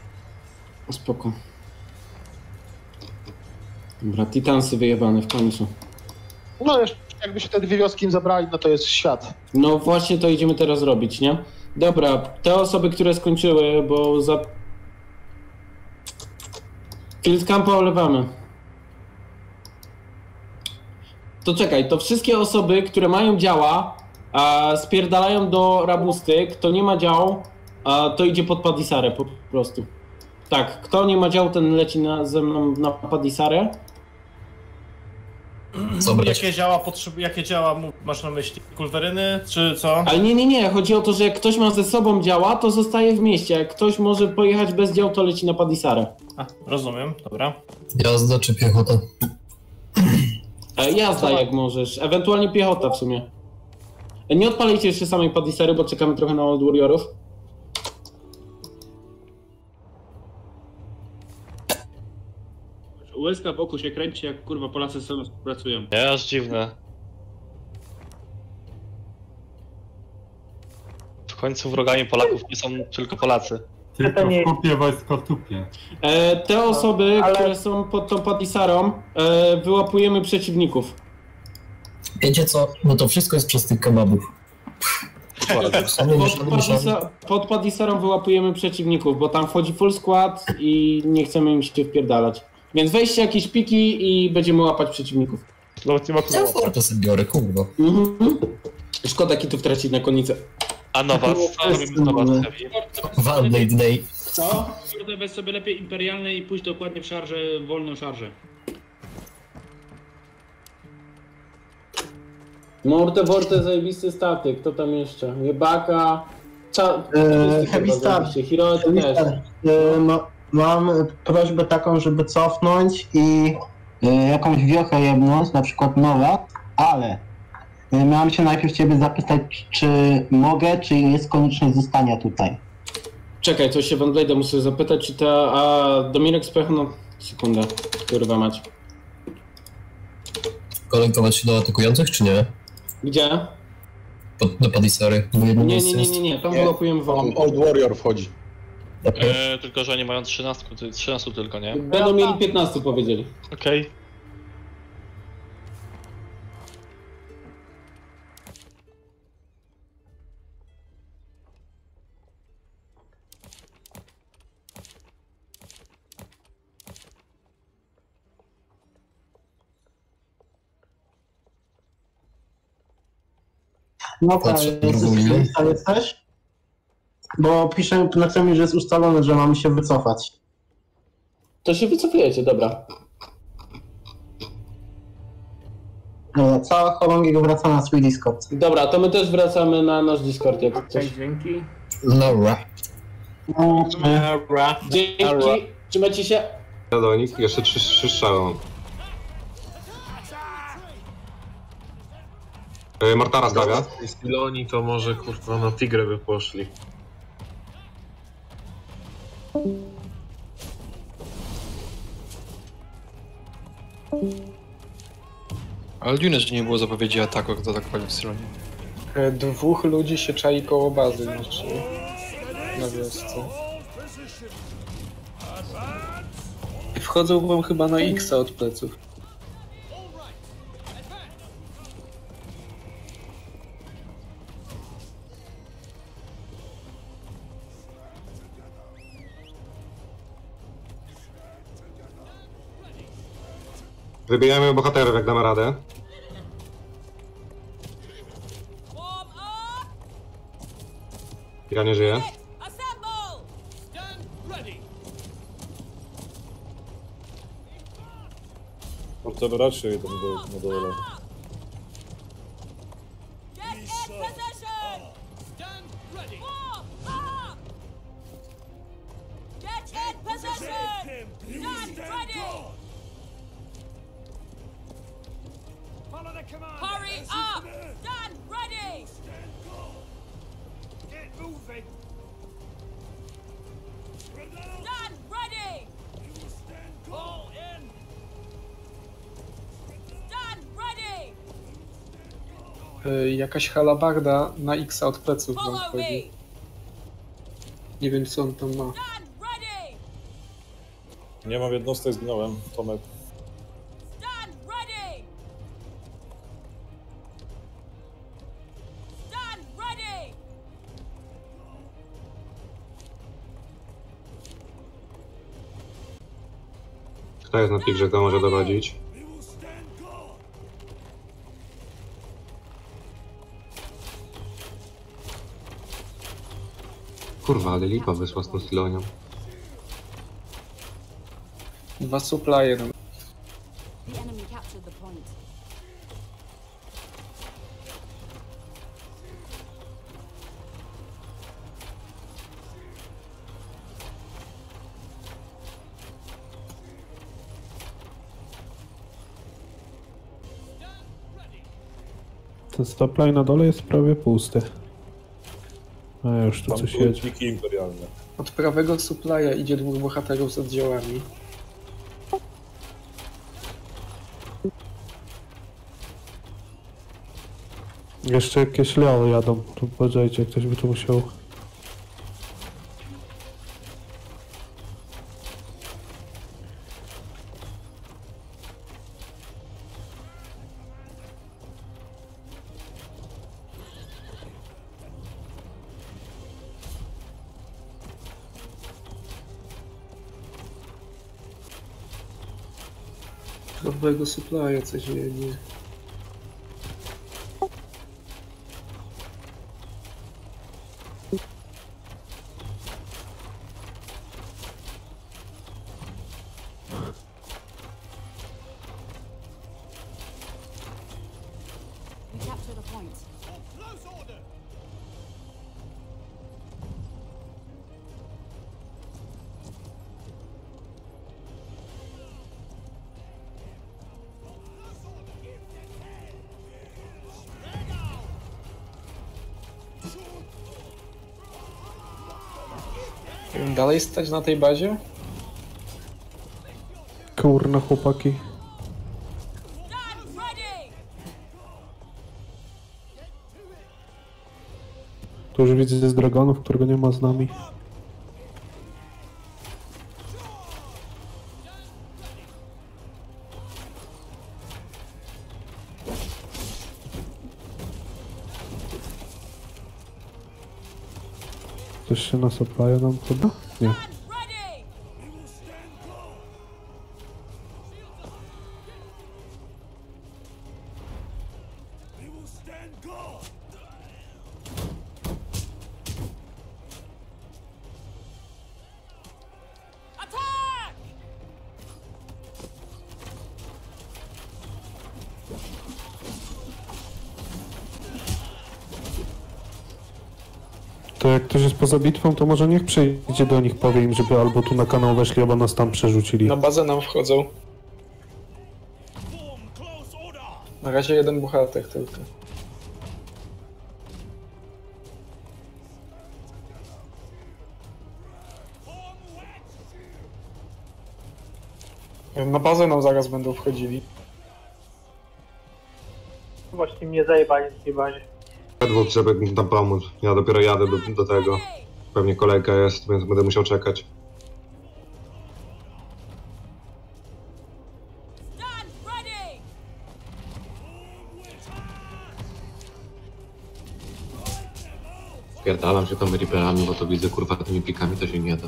S2: Spoko. Dobra, Titansy wyjebane w końcu.
S13: No już jakby się te dwie wioski im zabrali, no to jest świat.
S2: No właśnie to idziemy teraz robić, nie? Dobra, te osoby, które skończyły, bo za... Field Campa olewamy. To czekaj, to wszystkie osoby, które mają działa, a spierdalają do Rabusty, kto nie ma dział, a to idzie pod Padisarę po prostu. Tak, kto nie ma dział, ten leci na, ze mną na Padisarę.
S11: Jakie działa potrzeb... jakie działa masz na myśli? Kulweryny, czy co?
S2: Ale nie, nie, nie, chodzi o to, że jak ktoś ma ze sobą działa, to zostaje w mieście. Jak ktoś może pojechać bez dział, to leci na Padisarę.
S11: A, rozumiem, dobra.
S4: Jazda czy piechota?
S2: E, Jazda jak możesz, ewentualnie piechota w sumie. E, Nie odpalajcie jeszcze samej Padisary, bo czekamy trochę na Old Warriorów.
S1: Łezka w oku się kręci, jak kurwa Polacy ze sobą współpracują.
S6: Nie, aż dziwne. W końcu wrogami Polaków nie są tylko Polacy.
S3: Tylko w
S14: kupie wojsko tupie.
S2: E, te osoby,
S13: ale-
S2: które są pod tą Padisarą, e, wyłapujemy przeciwników.
S4: Wiecie co? No to wszystko jest przez tych kebabów.
S2: Pod, Padisarą wyłapujemy przeciwników, bo tam wchodzi full skład i nie chcemy im się wpierdalać. Więc weźcie jakieś piki i będziemy łapać przeciwników.
S14: Nawet nie ma
S4: Ja fortę sobie biorę, kurwa.
S2: Mhm. Szkoda kitów tracić na konicę.
S6: A nowa, robimy nowa heavy.
S4: One Day.
S1: Co? Kurde, weź sobie lepiej imperialne i pójść dokładnie w szarżę, wolną szarżę.
S2: Morte Vorte zajebisty statyk, kto tam jeszcze? Jebaka. Cza...
S3: Eee, Heavy Star.
S2: zajebiście. Heroic też.
S3: E, ma, mam prośbę taką, żeby cofnąć i e, jakąś wiochę jebnąć, na przykład nowa, ale e, miałem się najpierw ciebie zapytać, czy mogę, czy jest konieczność zostania tutaj.
S2: Czekaj, coś się Van Blade'a muszę zapytać, czy ta... A Dominik Spech, no... Sekunda, kurwa mać.
S4: Kolękować się do atakujących, czy nie?
S2: Gdzie?
S4: Pod, do Padisary.
S2: Nie, nie, nie, nie, nie, tam wyłapujemy wokół.
S13: Old Warrior wchodzi.
S6: E, tylko, że oni mają 13, ty- 13 tylko, nie?
S2: Będą mieli 15 powiedzieli.
S6: Okej.
S3: No tak,
S4: Patrzę,
S3: jesteś? Bo piszę, napisał mi, że jest ustalone, że mamy się wycofać.
S2: To się wycofujecie, dobra.
S3: Dobra, cała chorągiego wraca na swój Discord.
S2: Dobra, to my też wracamy na nasz Discord, jak coś.
S14: dzięki.
S4: Dobra.
S3: No,
S2: Dzięki, trzymajcie się.
S14: do nich jeszcze trzy, trzy strzały mam. E, zdawia.
S15: Z Piloni to może kurwa na Tigrę by poszli.
S6: Ale dziwne, że nie było zapowiedzi ataku, kto tak pali w stronie.
S16: E, Dwóch ludzi się czai koło bazy, znaczy na wiosce. Wchodzą wam chyba na X od pleców.
S14: Wybijamy bohaterów, jak damy radę. Ja nie żyję.
S17: Mortar raczej jeden do, na dole.
S16: Jakaś halabarda na X od pleców wam wchodzi. Nie wiem co on tam ma.
S17: Nie mam jednostek, zginąłem. Tomek.
S14: Kto jest na tigrze, kto może dowodzić? Kurwa, ale lipa wysła z tą Silonią.
S16: Dwa supply nam.
S18: The enemy captured the point.
S19: Ten stopline na dole jest prawie pusty. A już tu
S17: Mam
S19: coś jedzie.
S17: kultiki imperialne.
S16: Od prawego supply'a idzie dwóch bohaterów z oddziałami.
S19: Jeszcze jakieś Leo jadą. Tu poczekajcie, ktoś by tu musiał.
S16: Prawego supply'a coś.
S18: We
S16: Dalej stać na tej bazie?
S19: Kurna chłopaki. Tu już widzę z dragonów, którego nie ma z nami. Coś się na nam poda? Nie. Poza bitwą, to może niech przyjdzie do nich, powie im, żeby albo tu na kanał weszli, albo nas tam przerzucili.
S16: Na bazę nam wchodzą. Na razie jeden bohater tylko. Na bazę nam zaraz będą wchodzili.
S20: Właśnie mnie zajebali w tej bazie.
S14: Dwóch, żeby mi tam pomóc. Ja dopiero jadę do, do tego. Pewnie kolejka jest, więc będę musiał czekać. Pierdalam się tam riperami, bo to widzę kurwa tymi plikami to się nie da.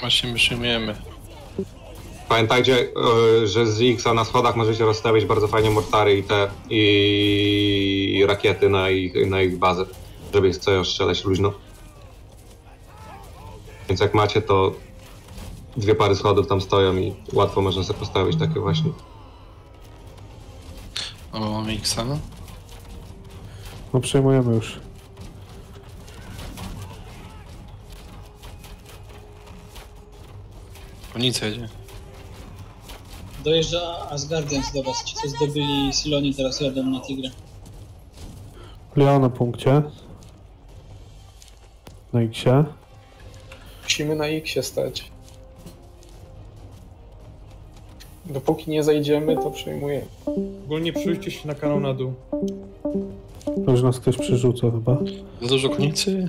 S15: Właśnie my.
S14: Pamiętajcie, e, że z X-a na schodach możecie rozstawiać bardzo fajnie mortary i te i rakiety na ich, na ich bazę, żeby ich sobie strzelać luźno. Więc jak macie, to dwie pary schodów tam stoją i łatwo można sobie postawić takie właśnie.
S15: O, mamy Xa.
S19: No przejmujemy już.
S15: Ulica jedzie.
S7: Dojeżdża Asgardians do was. Ci co zdobyli Siloni teraz jadą na Tigrę.
S19: Leo na punkcie. Na X-ie.
S16: Musimy na X stać. Dopóki nie zajdziemy, to przejmujemy.
S17: Ogólnie przyjście się na kanał na dół.
S19: To już nas ktoś przerzuca chyba.
S15: Za dużo konicy?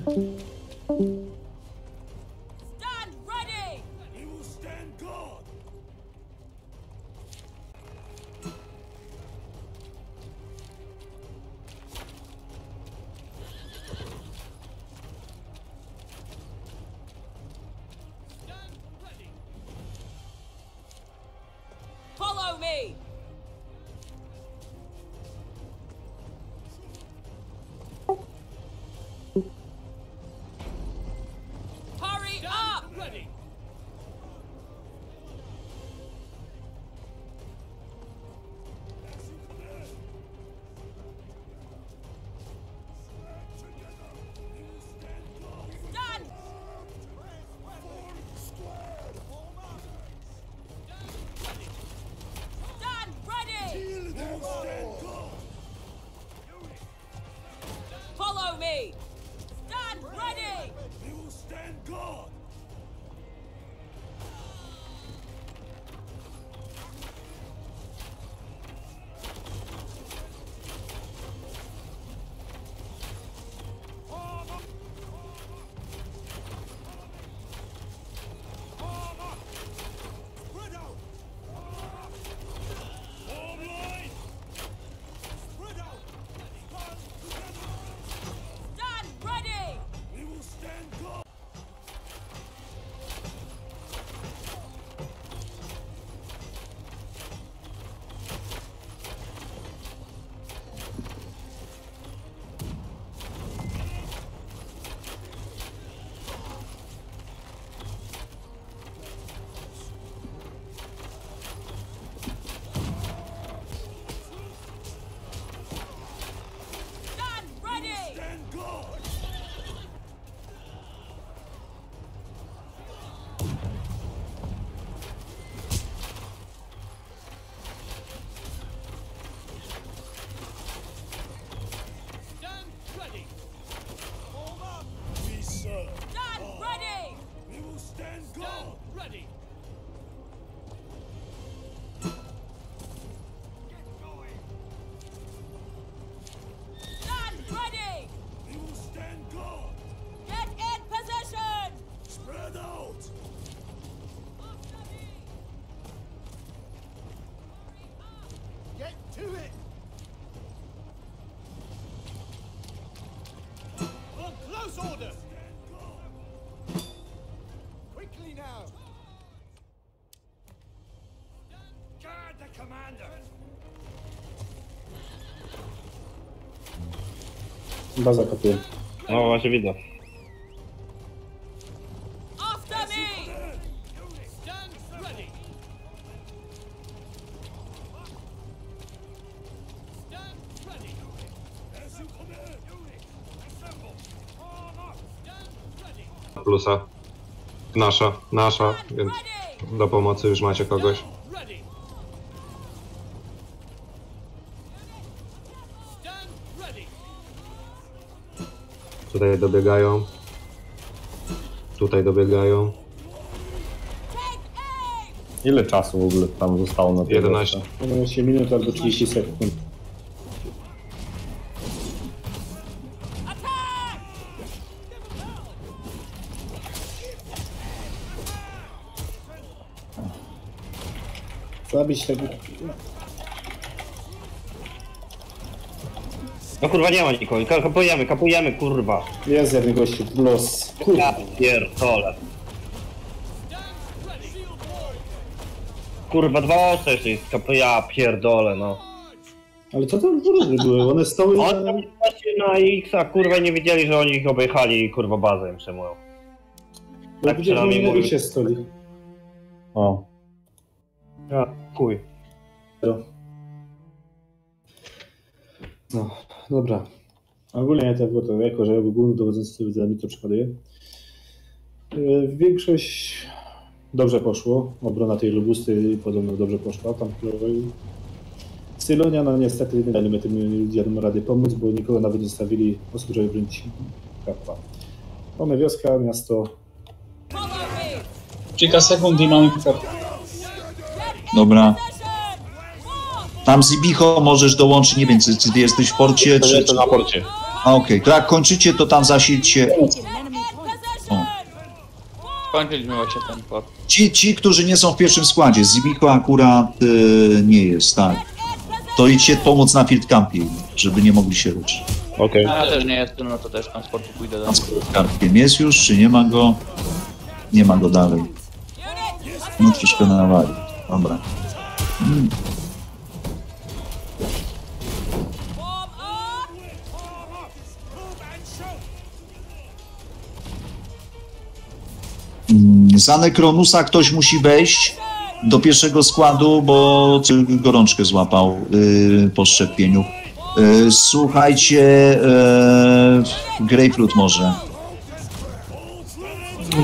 S13: Baza kapuje. No właśnie widzę.
S14: Plusa. Nasza, nasza, więc do pomocy już macie kogoś. Tutaj dobiegają. Tutaj dobiegają.
S17: Ile czasu w ogóle tam zostało na tej
S14: 11.
S17: desce? 11 minut albo 30 sekund. Zabić tego.
S21: No kurwa nie ma nikogo, Ka- kapujemy, kapujemy kurwa.
S17: Jest jeden gościu, los.
S21: Ja pierdolę. Kurwa dwa ostre jeszcze jest, kapu- ja pierdolę no.
S17: Ale co tam różne były? One stały
S21: Oni tam patrzcie na X-a kurwa nie wiedzieli, że oni ich obejechali i kurwa bazę im przejmują. Tak przynajmniej
S17: mówili
S21: mówił.
S17: się stoi. O.
S21: Ja, chuj.
S17: No, dobra. Ogólnie to było to jako, że główny dowodzący widzami to przekonuje. Yy, Większość dobrze poszło. Obrona tej lubusty podobno dobrze poszła. Tam Sylonia, no niestety nie dali tym ludziom rady pomóc, bo nikogo nawet nie zostawili osób, żeby bronić kapła. Mamy wioska, miasto.
S7: Kilka sekund i mamy pickup.
S22: Dobra. Tam z Ibicho możesz dołączyć, nie wiem, czy, czy ty jesteś w porcie, czy...
S17: Jestem na porcie.
S22: A, Okej, to jak kończycie, to tam zasilcie... O.
S6: Skończyliśmy właśnie ten port.
S22: Ci, ci, którzy nie są w pierwszym składzie, z Ibicho akurat y, nie jest, tak. To idźcie pomóc na field campie, żeby nie mogli się leczyć.
S17: Okej.
S6: A ja też nie jestem, no to też transportu pójdę do...
S22: Kartkiem jest już, czy nie ma go? Nie ma go dalej. No troszkę nawali. Dobra. Mm. Za Nekronusa ktoś musi wejść do pierwszego składu, bo gorączkę złapał yy, po szczepieniu. Yy, słuchajcie, yy, Grapefruit może.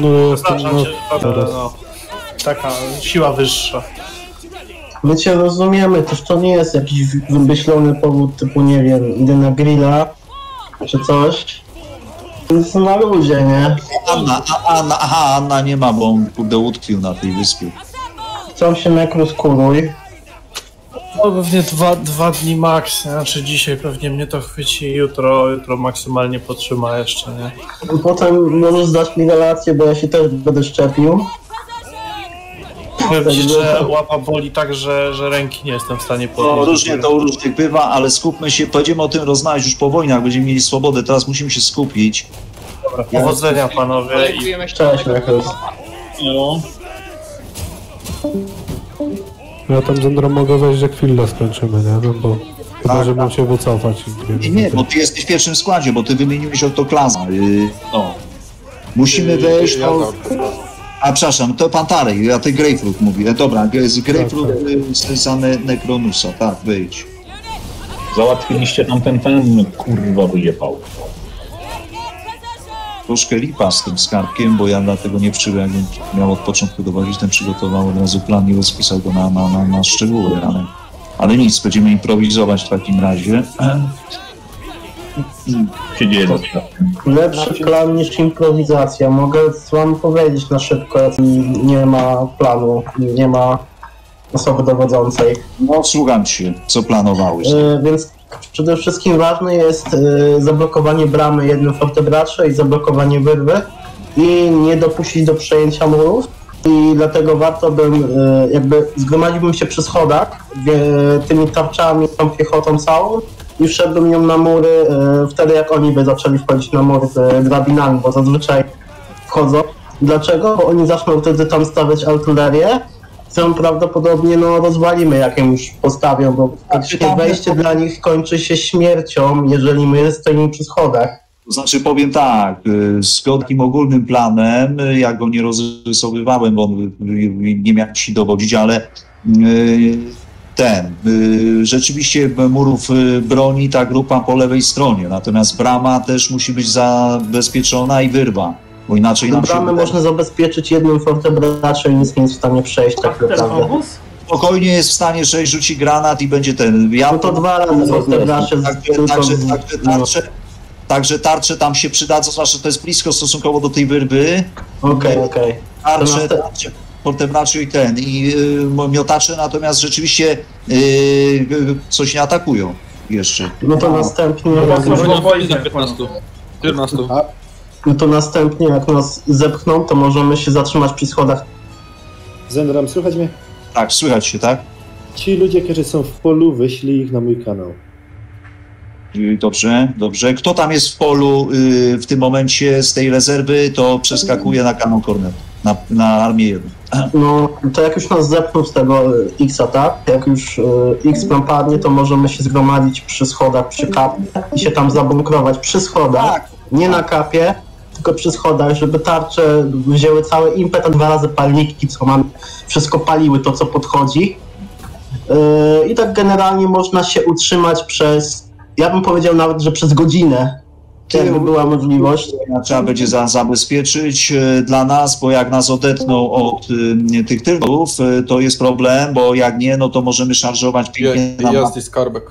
S11: No jestem, no, teraz. no, taka siła wyższa.
S3: My cię rozumiemy, też to nie jest jakiś wymyślony powód typu, nie wiem, idę na grilla, czy coś. To jest na ludzie, nie?
S22: Anna, a, Anna, aha, Anna nie ma, bo on kurde utkwił na tej wyspie.
S3: Chcą się nekruskuruj.
S11: No pewnie dwa, dwa dni maks, nie? znaczy dzisiaj pewnie mnie to chwyci, jutro, jutro maksymalnie potrzyma jeszcze, nie?
S3: Potem możesz zdać mi relację, bo ja się też będę szczepił.
S11: Powiem ci, że łapa boli tak, że, że ręki nie jestem w stanie podnieść.
S22: No, różnie to u różnych bywa, ale skupmy się, będziemy o tym rozmawiać już po wojnach, będziemy mieli swobodę, teraz musimy się skupić.
S11: Dobra, powodzenia panowie i...
S3: Cześć, Nekrus.
S7: No.
S19: Ja tam z Andrą mogę wejść, że chwilę skończymy, nie? No bo chyba, że mam się wycofać.
S22: Nie, nie, bo ty jesteś w pierwszym składzie, bo ty wymieniłeś autoklasa. Yy, no. Musimy wejść o... A przepraszam, to pan Tarek, ja ty Grapefruit mówi. E, dobra, z Grapefruit y, z za ne Nekronusa, tak, wyjdź.
S23: Załatwiliście tam ten, ten, kurwa wyjebał.
S22: Troszkę lipa z tym skarbkiem, bo ja dlatego nie przyjąłem, jakbym miał od początku dowodzić, ten przygotował od razu plan i rozpisał go na, na, na, na szczegóły, ale, ale nic, będziemy improwizować w takim razie.
S23: Się dzieje
S3: Lepszy plan niż improwizacja. Mogę wam powiedzieć na szybko, jak nie ma planu, nie ma osoby dowodzącej.
S22: No, słucham cię, co planowałeś?
S3: E, więc przede wszystkim ważne jest e, zablokowanie bramy jednym fortebracze i zablokowanie wyrwy i nie dopuścić do przejęcia murów. I dlatego warto bym, e, jakby zgromadziłbym się przy schodach tymi tarczami, tą piechotą całą i wszedłbym nią na mury e, wtedy jak oni by zaczęli wchodzić na mury z drabinami, bo zazwyczaj wchodzą. Dlaczego? Bo oni zaczną wtedy tam stawiać artylerię, którą prawdopodobnie no, rozwalimy jak ją już postawią, bo praktycznie wejście dla nich kończy się śmiercią, jeżeli my stoimy przy schodach.
S22: To znaczy powiem tak, y, z krótkim ogólnym planem, y, ja go nie rozrysowywałem, bo on y, nie miał ci dowodzić, ale ten, y, rzeczywiście murów y, broni ta grupa po lewej stronie, natomiast brama też musi być zabezpieczona i wyrwa, bo inaczej nam się...
S3: Bramy można zabezpieczyć jednym fortebraczem i nic nie jest w stanie przejść tak naprawdę.
S22: Spokojnie jest w stanie 6 rzuci granat i będzie ten... Ja
S3: No to dwa razy fortebracze,
S22: Także, także, także
S3: no.
S22: tarcze, Także tarcze tam się przydadzą, zwłaszcza to jest blisko stosunkowo do tej wyrwy.
S3: Okej, okej.
S22: Tarcze, tarcze, Fortebraccio i ten, i y, miotacze natomiast rzeczywiście y, y, coś nie atakują jeszcze.
S3: No to następnie...
S6: Za 15. 14.
S3: No to następnie jak nas zepchną, to możemy się zatrzymać przy schodach.
S17: Zendram, słychać mnie?
S22: Tak, słychać się, tak?
S17: Ci ludzie, którzy są w polu, wyślij ich na mój kanał.
S22: Dobrze, dobrze. Kto tam jest w polu y, w tym momencie z tej rezerwy, to przeskakuje na kanon Cornet, na, na Armię 1.
S3: No, to jak już nas zepchną z tego y, X-a, tak? Jak już y, X nam padnie, to możemy się zgromadzić przy schodach, przy kapie i się tam zabunkrować przy schodach, nie na kapie, tylko przy schodach, żeby tarcze wzięły cały impet, a dwa razy palniki, co mamy, wszystko paliły to, co podchodzi. Yy, I tak generalnie można się utrzymać przez, ja bym powiedział nawet, że przez godzinę, jakby była możliwość.
S22: Trzeba będzie za, zabezpieczyć e, dla nas, bo jak nas odetną od y, tych tylów, y, to jest problem, bo jak nie, no to możemy szarżować pięknie. na
S15: Jest i skarbek.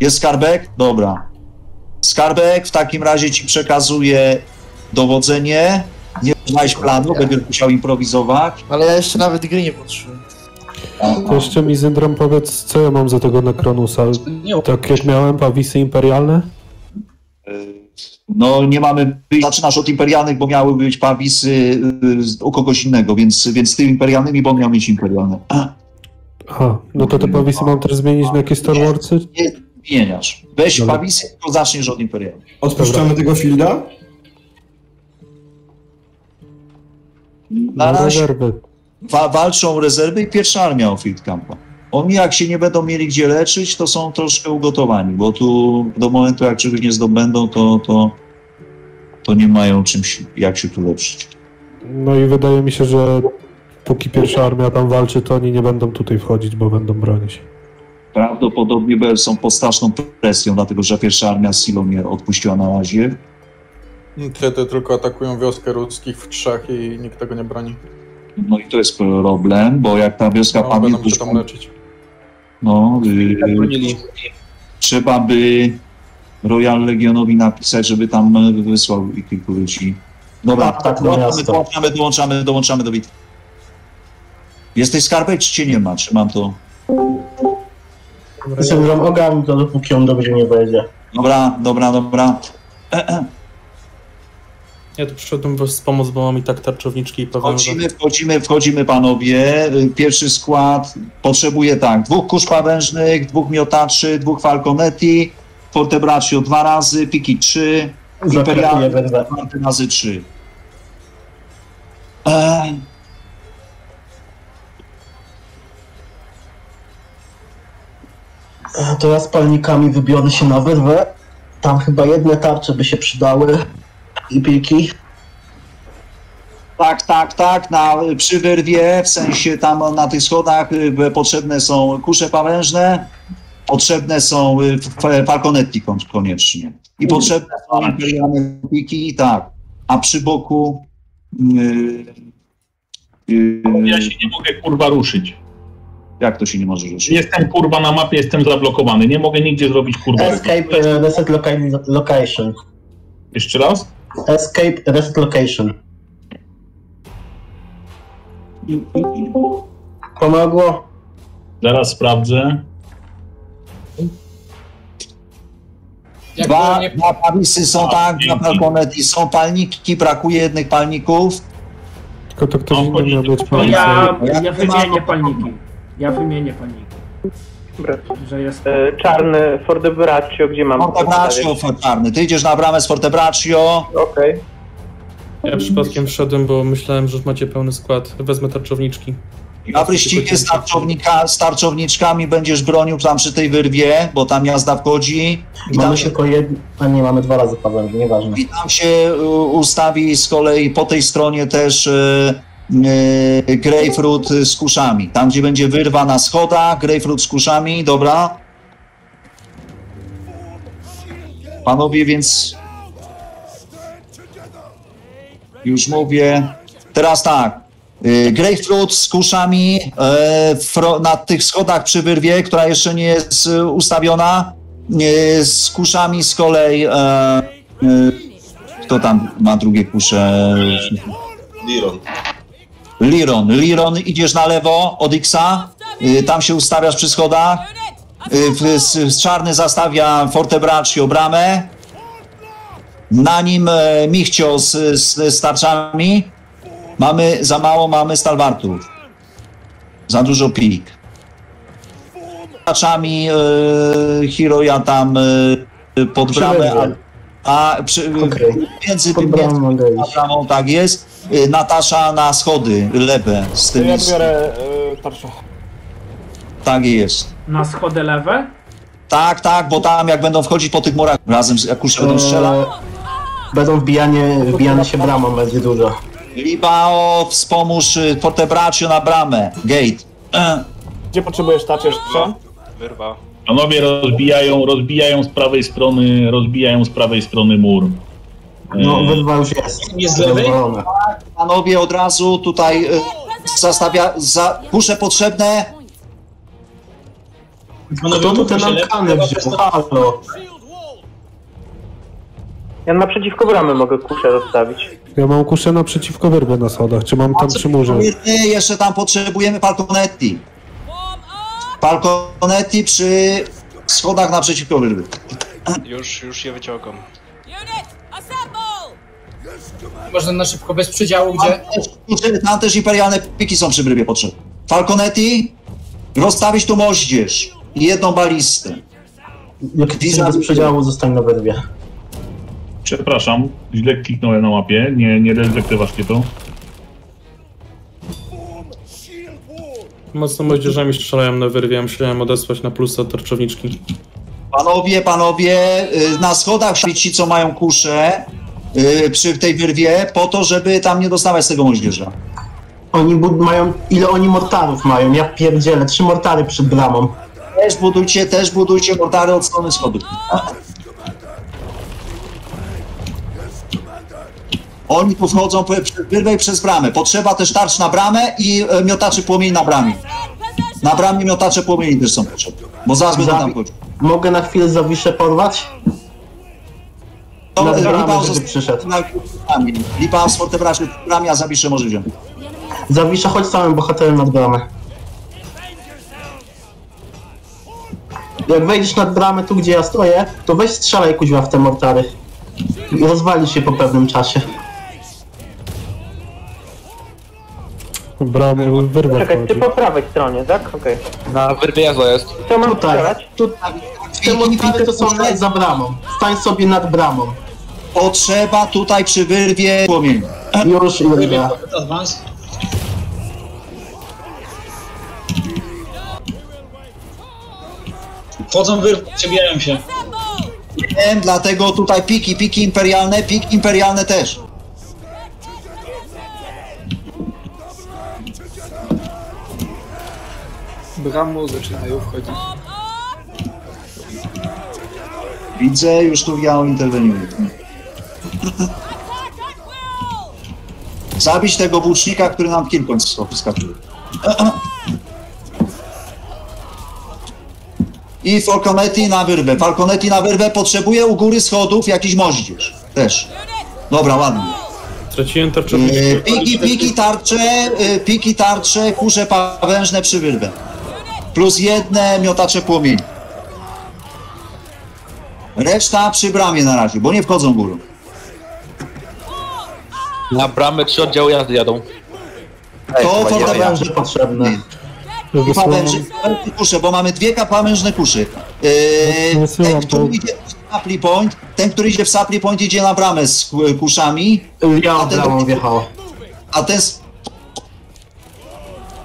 S22: Jest skarbek? Dobra. Skarbek, w takim razie ci przekazuję dowodzenie. Nie znałeś planu, będziesz musiał improwizować.
S11: Ale ja jeszcze nawet gry nie potrzebuję.
S19: To jeszcze mi Zyndram powiedz, co ja mam za tego Necronusa? Tak jak miałem pawisy imperialne?
S22: No nie mamy, zaczynasz od imperialnych, bo miały być pawisy y, u kogoś innego, więc, więc z tymi imperialnymi, bo on miał mieć imperialne.
S19: Aha, no to te pawisy mam też zmienić na jakieś Star Warsy?
S22: Nie zmieniasz. Weź
S19: Dobra.
S22: pawisy, to zaczniesz od imperialnych.
S24: Odpuszczamy tego fielda?
S22: Na razie
S19: rezerwy.
S22: wa- walczą rezerwy i pierwsza armia o Field Campa. Oni jak się nie będą mieli gdzie leczyć, to są troszkę ugotowani, bo tu do momentu jak czegoś nie zdobędą, to, to, to nie mają czymś, jak się tu leczyć.
S19: No i wydaje mi się, że póki pierwsza armia tam walczy, to oni nie będą tutaj wchodzić, bo będą bronić.
S22: Prawdopodobnie są pod straszną presją, dlatego że pierwsza armia z Silą nie odpuściła na razie.
S15: Te tylko atakują wioskę ludzkich w trzech i nikt tego nie broni.
S22: No i to jest problem, bo jak ta wioska
S15: No,
S22: padnie,
S15: będą
S22: to
S15: się tam leczyć.
S22: No, y, trzeba by Royal Legionowi napisać, żeby tam e, wysłał i kilku ludzi. Dobra,
S3: Tak, tak, do
S22: dołączamy, dołączamy, dołączamy, dołączamy do bitwy. Jesteś skarbek, czy cię nie ma? Czy mam to?
S3: Syndrom ogarnij to, dopóki on dobrze nie wejdzie.
S22: Dobra, dobra, dobra. E, e.
S11: Ja tu przyszedłem was wspomóc, bo mam i tak tarczowniczki i pewnie.
S22: Wchodzimy, wchodzimy, wchodzimy panowie. Y, Pierwszy skład potrzebuje tak, dwóch kurz pawężnych, dwóch miotaczy, dwóch falconetti, Fortebraccio dwa razy, Piki trzy, Imperialny dwa razy trzy. Eee,
S3: To ja z palnikami wybiorę się na wyrwę. Tam chyba jedne tarcze by się przydały. I piki.
S22: Tak, tak, tak, na, przy wyrwie, w sensie tam na tych schodach y, potrzebne są kusze pawężne, potrzebne są y, f- falconetti kon- koniecznie. I potrzebne są imperialne piki, tak. A przy boku... y, y,
S23: Ja się nie mogę kurwa ruszyć.
S22: Jak to się nie może ruszyć?
S23: Jestem kurwa na mapie, jestem zablokowany. Nie mogę nigdzie zrobić kurwa.
S3: Escape reset loca- location.
S23: Jeszcze raz?
S3: Escape reset location. Pomogło?
S23: Zaraz sprawdzę.
S22: Dwa, dwa pawisy są tak, dwa falconetti, są palniki, brakuje jednych palników.
S19: Tylko to ktoś inny miał być
S25: ja,
S22: Ja
S25: ja wymienię palniki. Ja wymienię palniki. Że jest...
S20: E, Czarny Fortebraccio, gdzie mam
S22: Fortebraccio, czarny. Ty idziesz na bramę z Fortebraccio.
S20: Okej.
S11: Ja przypadkiem wszedłem, bo myślałem, że już macie pełny skład. Wezmę tarczowniczki.
S22: Na wyścigie z, tarczownika, z tarczowniczkami będziesz bronił tam przy tej wyrwie, bo tam jazda wchodzi. I
S3: Mamy
S22: się,
S3: tylko jedno. A nie, mamy dwa razy pawęży, nieważne.
S22: i tam się y, ustawi z kolei po tej stronie też y, y, grapefruit z kuszami. Tam, gdzie będzie wyrwa na schodach, grapefruit z kuszami, dobra? Panowie, więc już mówię. Teraz tak. Y, Grapefruit z kuszami fro, na tych schodach przy wyrwie, która jeszcze nie jest y, ustawiona. Y, Z kuszami z kolei e, Y, Kto tam ma drugie kusze?
S24: Liron.
S22: Liron, idziesz na lewo od Xa, y, tam się ustawiasz przy schodach. Y, Czarny zastawia Fortebraccio bramę. Na nim e, Michcio z, z, z tarczami. Mamy za mało, mamy stalwartów. Za dużo pik. Tarczami e, Hiro ja tam e, pod bramę, a, a przy, między
S3: Pod bramą
S22: między
S3: iść.
S22: bramą tak jest. Y, Natasza na schody lewe z tym.
S13: Ja biorę y, tarczę.
S22: Tak jest.
S25: Na schody lewe?
S22: Tak, tak, bo tam jak będą wchodzić po tych murach razem, z- jak kusze będą strzelać.
S3: Będą wbijanie, wbijane się bramą będzie dużo.
S22: Libao, wspomóż y, Fortebraccio na bramę. Gate.
S13: Gdzie potrzebujesz tarczę jeszcze?
S24: Wyrwa.
S23: Panowie rozbijają, rozbijają z prawej strony, rozbijają z prawej strony mur.
S3: No,
S23: E,
S3: wyrwa już jest.
S23: Nie z lewej?
S22: Panowie od razu tutaj y, zastawia, za, kusze potrzebne.
S3: Kto tu te nankany wziął? Halo.
S20: Ja naprzeciwko bramy mogę kuszę rozstawić.
S19: Ja mam kuszę naprzeciwko wyrwę na schodach. Czy mam tam przy murze?
S22: Nie, jeszcze tam potrzebujemy Falconetti. Falconetti przy schodach naprzeciwko wyrwy.
S24: Już, już je wyciągam.
S7: Można na szybko, bez przydziału, gdzie?
S22: Tam, tam też imperialne piki są przy wyrwie potrzebne. Falconetti, rozstawić tu moździerz i jedną balistę.
S3: Jak chcesz bez przedziału, zostań na wyrwie.
S23: Przepraszam, źle kliknąłem na mapie, nie, nie respektywaszcie to.
S11: Mocno moździerzami strzelają na wyrwie, musiałem odesłać na plusa tarczowniczki.
S22: Panowie, panowie, y, na schodach ci, co mają kusze y, przy tej wyrwie, po to, żeby tam nie dostawać z tego moździerza.
S3: Oni bud- mają, ile oni mortarów mają? Ja pierdzielę, trzy mortary przed bramą.
S22: Też budujcie, też budujcie mortary od strony schodów. Oni tu wchodzą przez wyrwę i przez bramę. Potrzeba też tarcz na bramę i e, miotaczy płomieni na bramie. Na bramie miotacze płomieni też są potrzebne, bo zaraz będą tam chodzić.
S3: Mogę na chwilę zawiszę porwać?
S22: To,
S3: Na bramę,
S22: Lipa
S3: żeby przyszedł.
S22: Lipa z Fortebracie w bramie, a Zawisze może wziąć.
S3: Zawiszę, chodź całym bohaterem nad bramę. Jak wejdziesz nad bramę tu, gdzie ja stoję, to weź strzelaj kuźwa w te mortary. I rozwalisz się po pewnym czasie.
S19: Bramy, wyrwa
S20: Czekaj, ty po prawej stronie, tak? Okej.
S6: Na wyrwie jazda jest.
S20: Co mam
S3: Tutaj,
S20: strzelać?
S3: tutaj. Te mortary to są nad za bramą. Stań sobie nad bramą.
S22: Potrzeba tutaj przy wyrwie płomieni.
S3: Już idę.
S7: Advance. Wchodzą wy, przebijają się.
S22: Wiem, dlatego tutaj piki, piki imperialne, piki imperialne też.
S16: Bramą zaczynają wchodzić.
S22: Widzę, już tu ja interweniuję. Zabić tego włócznika, który nam kilką wyskakuje. I Falconetti na wyrwę. Falconetti na wyrwę potrzebuje u góry schodów jakiś moździerz. Też. Dobra, ładnie.
S11: Straciłem tarczowniczkę.
S22: E, Piki, piki, tarcze, e, piki, tarcze, kurze pawężne przy wyrwę. Plus jedne miotacze płomieni. Reszta przy bramie na razie, bo nie wchodzą górą.
S6: Na bramę trzy oddziały jazdy jadą.
S22: To
S6: ja.
S22: potrzebne. I pawęże, kusze, bo mamy dwie pawężne kuszy. Yy, ten, który idzie w supply point, ten, który idzie w supply point idzie na bramę z ku- kuszami.
S3: Ja
S22: a ten
S3: bramą wjechał.
S22: A ten...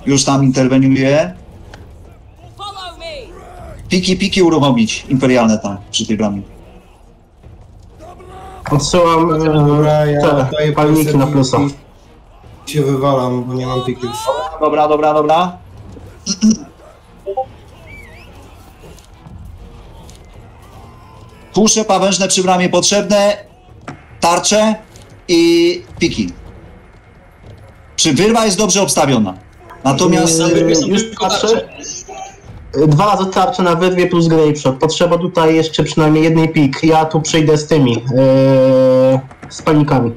S22: Już tam interweniuje. Piki, piki uruchomić, imperialne tam, przy tej bramie.
S3: Odsyłam e, te palniki na plusa.
S26: się wywalam, bo nie mam pików.
S22: Dobra, dobra, dobra. Kusze pawężne przy bramie potrzebne, tarcze i piki. Przy wyrwa jest dobrze obstawiona. Natomiast...
S3: Yy,
S22: y,
S3: już patrzę. Dwa razy tarcze na wyrwie plus grapeshot. Potrzeba tutaj jeszcze przynajmniej jednej pik. Ja tu przyjdę z tymi. Yy, z panikami.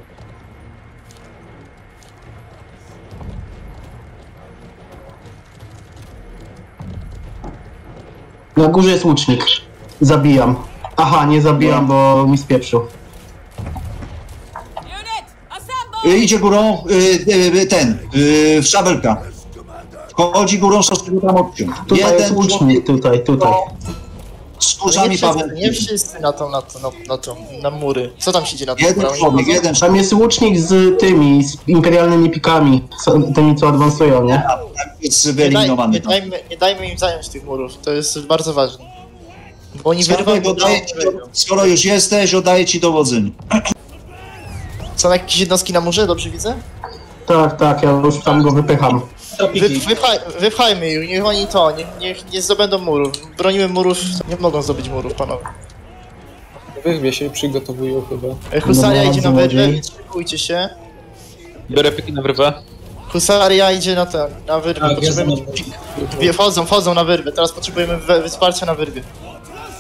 S3: Na górze jest łucznik. Zabijam. Aha, nie zabijam, bo mi spieprzył.
S22: Idzie górą y, y, ten, y, szabelka. Wchodzi górą szóstego tam odciąg.
S3: Tutaj jest łucznik, tutaj, tutaj.
S22: Z
S27: No
S22: kurzami Paweł.
S27: wszyscy, nie wszyscy na tą, na, to, na, na, tą, na mury. Co tam się dzieje na tym
S22: Jeden człowiek, jeden
S3: Tam jest łucznik z tymi, z imperialnymi pikami. co- Tymi, co awansują, nie?
S22: Jest
S27: Nie, daj,
S22: wyeliminowany.
S27: nie, dajmy, nie dajmy im zająć tych murów, to jest bardzo ważne. Bo oni wyrwają
S22: skoro już jesteś, oddaję ci dowodzenie.
S27: Są jakieś jednostki na murze, dobrze widzę?
S3: Tak, tak, ja już tam go wypycham.
S27: Wy, wypchaj, wypchajmy ich, niech oni to, niech, niech nie zdobędą murów. Bronimy murów, nie mogą zdobyć murów, panowie.
S16: Wyrwie się i przygotowują chyba.
S27: E, Husaria idzie na wyrwę, więc szykujcie się.
S6: Biorę piki na wyrwę.
S27: Husaria idzie na ten, na wyrwę,
S7: Tak,
S27: potrzebujemy... Wie- Wchodzą, wchodzą na wyrwę, teraz potrzebujemy we- wsparcia na wyrwie.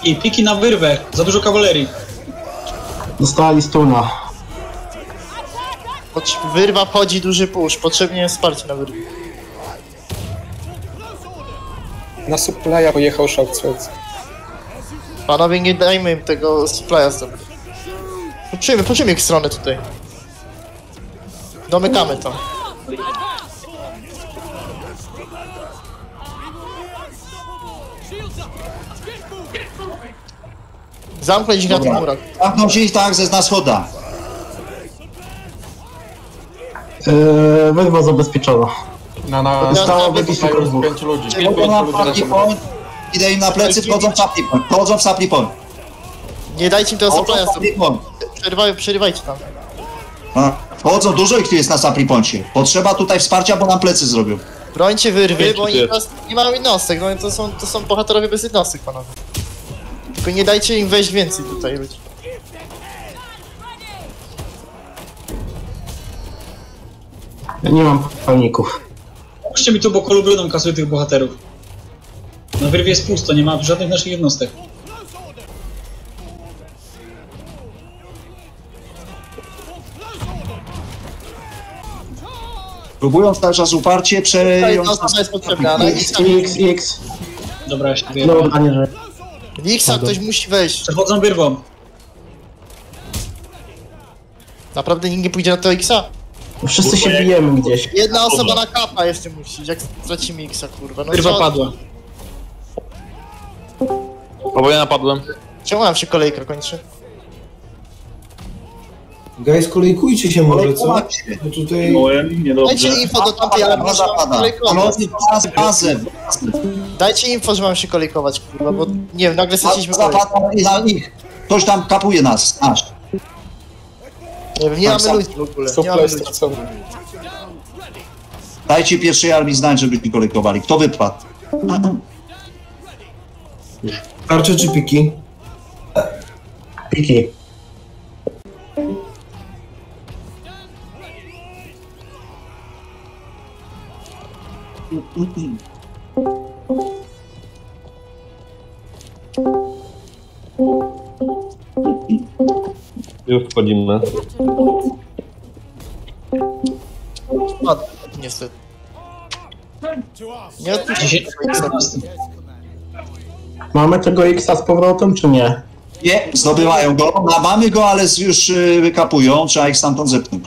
S7: I piki na wyrwę, za dużo kawalerii.
S3: Dostali stuna.
S27: Wyrwa wchodzi duży push, potrzebnie jest wsparcie na wyrwie.
S16: Na supplya pojechał Shoutswords.
S27: Panowie, nie dajmy im tego supplya zdobyć. Poczujmy, poczujmy ich stronę tutaj. Domykamy to. Zamknąć ich na
S22: Dobra.
S27: murach.
S22: Zamknąć ich tak ze na schoda.
S3: Yy, wyrwa zabezpieczona.
S15: Na, na,
S3: Zostało
S15: tutaj pięciu ludzi.
S22: Wchodzą na. Idę im na plecy, wchodzą w point. Wchodzą w point.
S27: Nie dajcie im zdobyć.
S22: point.
S27: Przerywaj, przerywajcie tam.
S22: A, Wchodzą, dużo ich tu jest na supply poincie. Potrzeba tutaj wsparcia, bo nam plecy zrobią.
S27: Brońcie wyrwy, bo oni teraz nie mają jednostek, no to są, to są bohaterowie bez jednostek, panowie. Tylko nie dajcie im wejść więcej tutaj ludzi.
S3: Ja nie mam paników.
S7: Puśćcie mi tu, bo kolubryną kasuje tych bohaterów. Na wyrwie jest pusto, nie ma żadnych naszych jednostek.
S22: Próbują cały czas uparcie
S27: Ta
S22: przejąć...
S27: jednostka jest potrzebna, ale
S3: X, X, X.
S7: Dobra, ja się wiem.
S3: Dobra, nie że.
S27: Lixa ktoś musi wejść.
S7: Przechodzą wyrwą.
S27: Naprawdę nikt nie pójdzie na to Xa?
S3: Wszyscy się bijemy gdzieś.
S27: Jedna osoba na kapa jeszcze musi, jak stracimy Xa, kurwa. No co-
S6: padła. Albo ja napadłem.
S27: Czemu nam się kolejka kończy?
S26: Guys, kolejkujcie się może, co? Bo tutaj...
S27: Dajcie info do tamtej, ale
S22: Baza
S27: może
S22: pada.
S27: kolejkować.
S22: Bazę, bazę.
S27: Dajcie info, że mam się kolejkować, kurwa, bo nie wiem, nagle straciliśmy
S22: Baza
S27: kolejkę.
S22: na nich. Ktoś tam kapuje nas, nasz.
S27: Nie wiem, nie mamy
S22: samo.
S27: ludzi w ogóle, nie mamy ludzi.
S16: stracony.
S22: Dajcie pierwszej armii znać, żebyśmy kolekowali. Kto wypadł?
S26: Tarcze czy piki?
S3: Piki.
S28: Już wchodzimy.
S27: Padł, niestety. Nie.
S3: Mamy tego Xa z powrotem, czy nie?
S22: Nie, zdobywają go. No, mamy go, ale już y, wykapują. Trzeba ich stamtąd zepchnąć.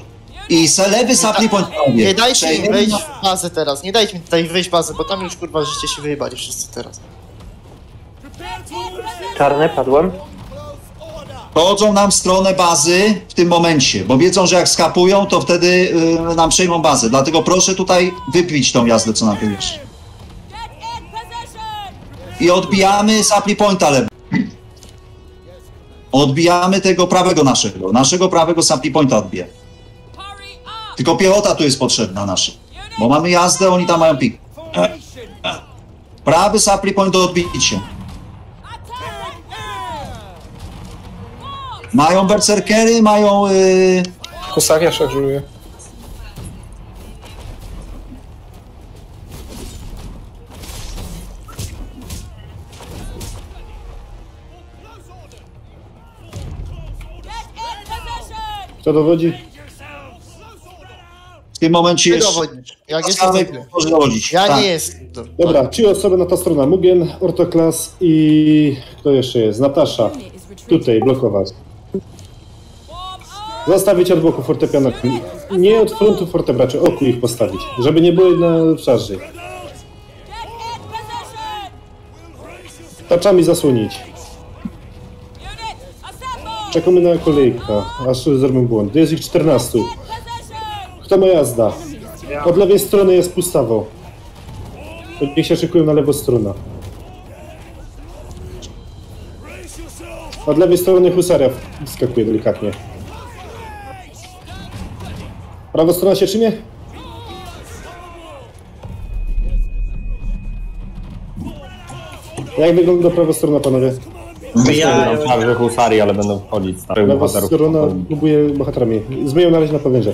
S22: I se lewy supply point
S27: Nie dajcie im
S22: Przejdziemy
S27: wejść
S22: na-
S27: w bazę teraz, nie dajcie mi tutaj wejść w bazę, bo tam już kurwa życie się wyjebali wszyscy teraz.
S20: Czarny, padłem.
S22: Chodzą nam w stronę bazy w tym momencie, bo wiedzą, że jak skapują, to wtedy y, nam przejmą bazę. Dlatego proszę tutaj wypić tą jazdę, co na jest. I odbijamy supply pointa lewy. Odbijamy tego prawego naszego. Naszego prawego supply pointa odbija. Tylko piechota tu jest potrzebna nasza. Bo mamy jazdę, oni tam mają pik. Prawy supply point do odbicia. Mają berserkery, mają... Yy...
S16: Husaria szarżuje.
S17: Kto dowodzi?
S22: W tym momencie jest...
S27: Jak jest
S22: dowodzić.
S27: Ja
S22: tak.
S27: nie jestem.
S17: Dobra, trzy osoby na ta strona. Mugen, Ortoklas i... Kto jeszcze jest? Natasza. Tutaj blokować. Zostawić od boku fortepianami. Nie od frontu fortebraczy, oku ich postawić. Żeby nie było na szarży. Taczami zasłonić. Czekamy na kolejka, aż zrobię błąd. Jest ich 14. Kto ma jazda? Od lewej strony jest pustawo. Niech się szykują na lewą stronę. Od lewej strony husaria skakuje delikatnie. Prawa strona się trzymie? Jak wygląda prawa strona, panowie?
S21: Wbijają szarże husarii, ale będą wchodzić z starych
S17: Lewa
S21: bohaterów.
S17: strona próbuje bohaterami. Zmyją na razie na.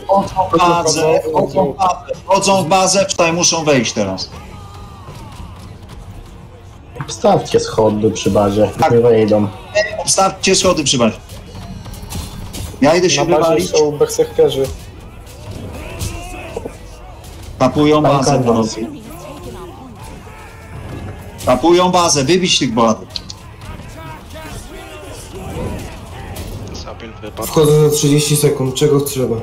S22: W bazę, wchodzą w bazę, wchodzą w bazę, tutaj muszą wejść teraz.
S3: Wstawcie schody przy bazie, nie wejdą.
S22: Obstawcie schody przy bazie. Ja idę się
S16: Na bazie
S22: wywalić.
S16: są berserkerzy.
S22: Tapują bazę, panowie. Tapują bazę, wybić tych.
S24: Sabil wypadł.
S26: Wchodzę za 30 sekund, czego trzeba?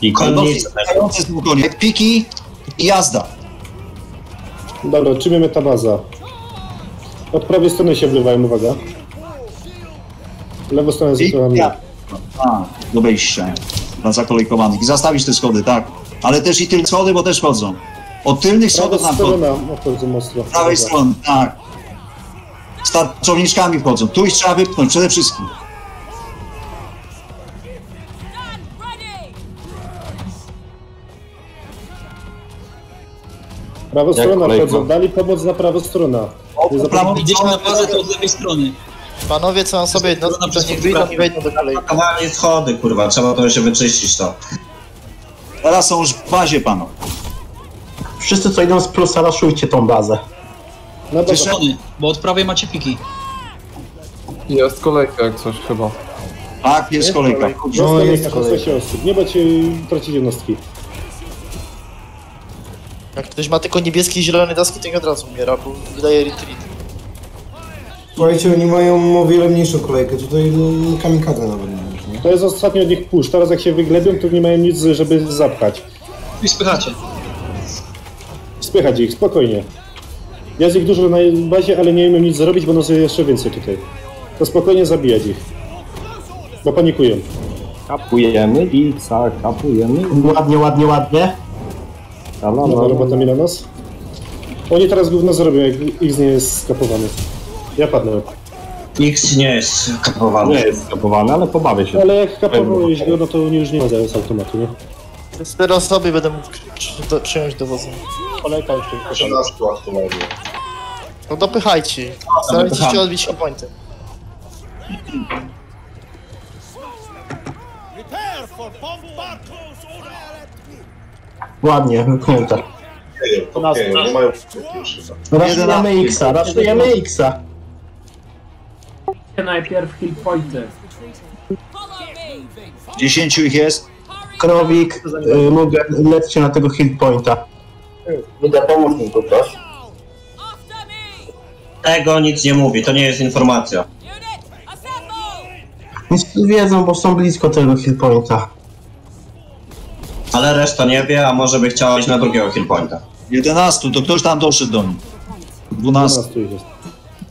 S22: Z koni. Piki i jazda.
S17: Dobra, trzymiemy ta baza. Od prawej strony się wlewają, uwaga. Lewa strona jest zupełnie mniej.
S22: A, do wejścia. Dla zakolejkowanych. I zastawić te schody, tak. Ale też i tylne schody, bo też chodzą. Od tylnych schodów nam chodzą. Z prawej strony, tak. Z tarczowniczkami wchodzą. Tu ich trzeba wypchnąć przede wszystkim.
S17: Prawa strona wchodzą. Dali pomoc na prawą stronę.
S7: Idziecie na bazę, to od lewej strony.
S27: Panowie, co mam sobie jednostki, to niech wyjdą i wejdą do kolei.
S22: Blokowanie schody, kurwa. Trzeba to jeszcze wyczyścić to. Teraz są już w bazie, panu.
S3: Wszyscy co idą z plusa, raszujcie tą bazę.
S17: Bazę.
S7: Strony, bo od prawej macie piki.
S16: Jest kolejka jak coś chyba.
S22: Tak, jest kolejka.
S17: No,
S3: jest
S17: jest
S3: kolejka.
S17: 16 osób. Nie bądźcie tracić jednostki.
S27: Jak ktoś ma tylko niebieskie i zielone daski, to nie od razu umiera, bo wydaje retreat.
S26: Słuchajcie, oni mają o wiele mniejszą kolejkę, tutaj mm, kamikadze nawet?
S17: To jest ostatni od nich push. Teraz jak się wyglebią, to nie mają nic, żeby zapchać.
S7: I spychacie.
S17: Spychać ich, spokojnie. Jest ich dużo na bazie, ale nie umiem nic zrobić, bo nas jeszcze więcej tutaj. To spokojnie zabijać ich. Bo panikują.
S21: Kapujemy X-a, kapujemy.
S3: Ładnie, ładnie, ładnie.
S21: Dobra,
S17: Dobra robota Milanos. Oni teraz gówno zrobią, jak X nie jest skapowany. Ja padnę.
S22: X nie jest
S21: Nie
S22: kapowany.
S21: jest skapowany, ale pobawię się.
S17: Ale jak kapowałeś go, no to oni już nie ma z automatu, nie?
S27: Cztery osoby będę mógł do, przyjąć dowozem.
S17: Kolejka już tylko.
S22: 13 aktualnie.
S27: No dopychajcie. Starajcie się odbić pointy.
S29: Prepare for bombard close order.
S3: Ładnie, wypchnięte.
S22: nie mają
S3: Raszujemy X-a, raszujemy X-a.
S25: Najpierw hit pointy.
S22: 10 ich jest.
S3: Krowik, y, mogę, lećcie na tego hit pointa. Idę pomóc mi tu, proszę.
S22: Tego nic nie mówi, to nie jest informacja.
S3: Nic wiedzą, bo są blisko tego hit pointa.
S22: Ale reszta nie wie, a może by chciała iść na drugiego killpointa. 11, to ktoś tam doszedł do nich. 12.
S17: 12 ich jest.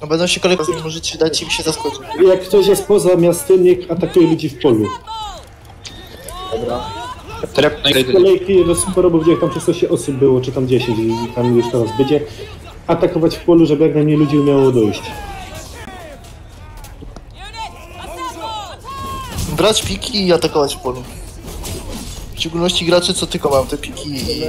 S27: No będą się kolejkować, możecie dać im się zaskoczyć.
S17: Jak ktoś jest poza miastem, niech atakuje ludzi w polu.
S6: Trepnę
S17: Z kolejki do sporo, bo widziałem, tam 16 osób było, czy tam 10 i tam już teraz będzie. Atakować w polu, żeby jak najmniej ludzi umiało dojść.
S27: Brać piki i atakować w polu. W szczególności gracze, co tylko mają te piki i...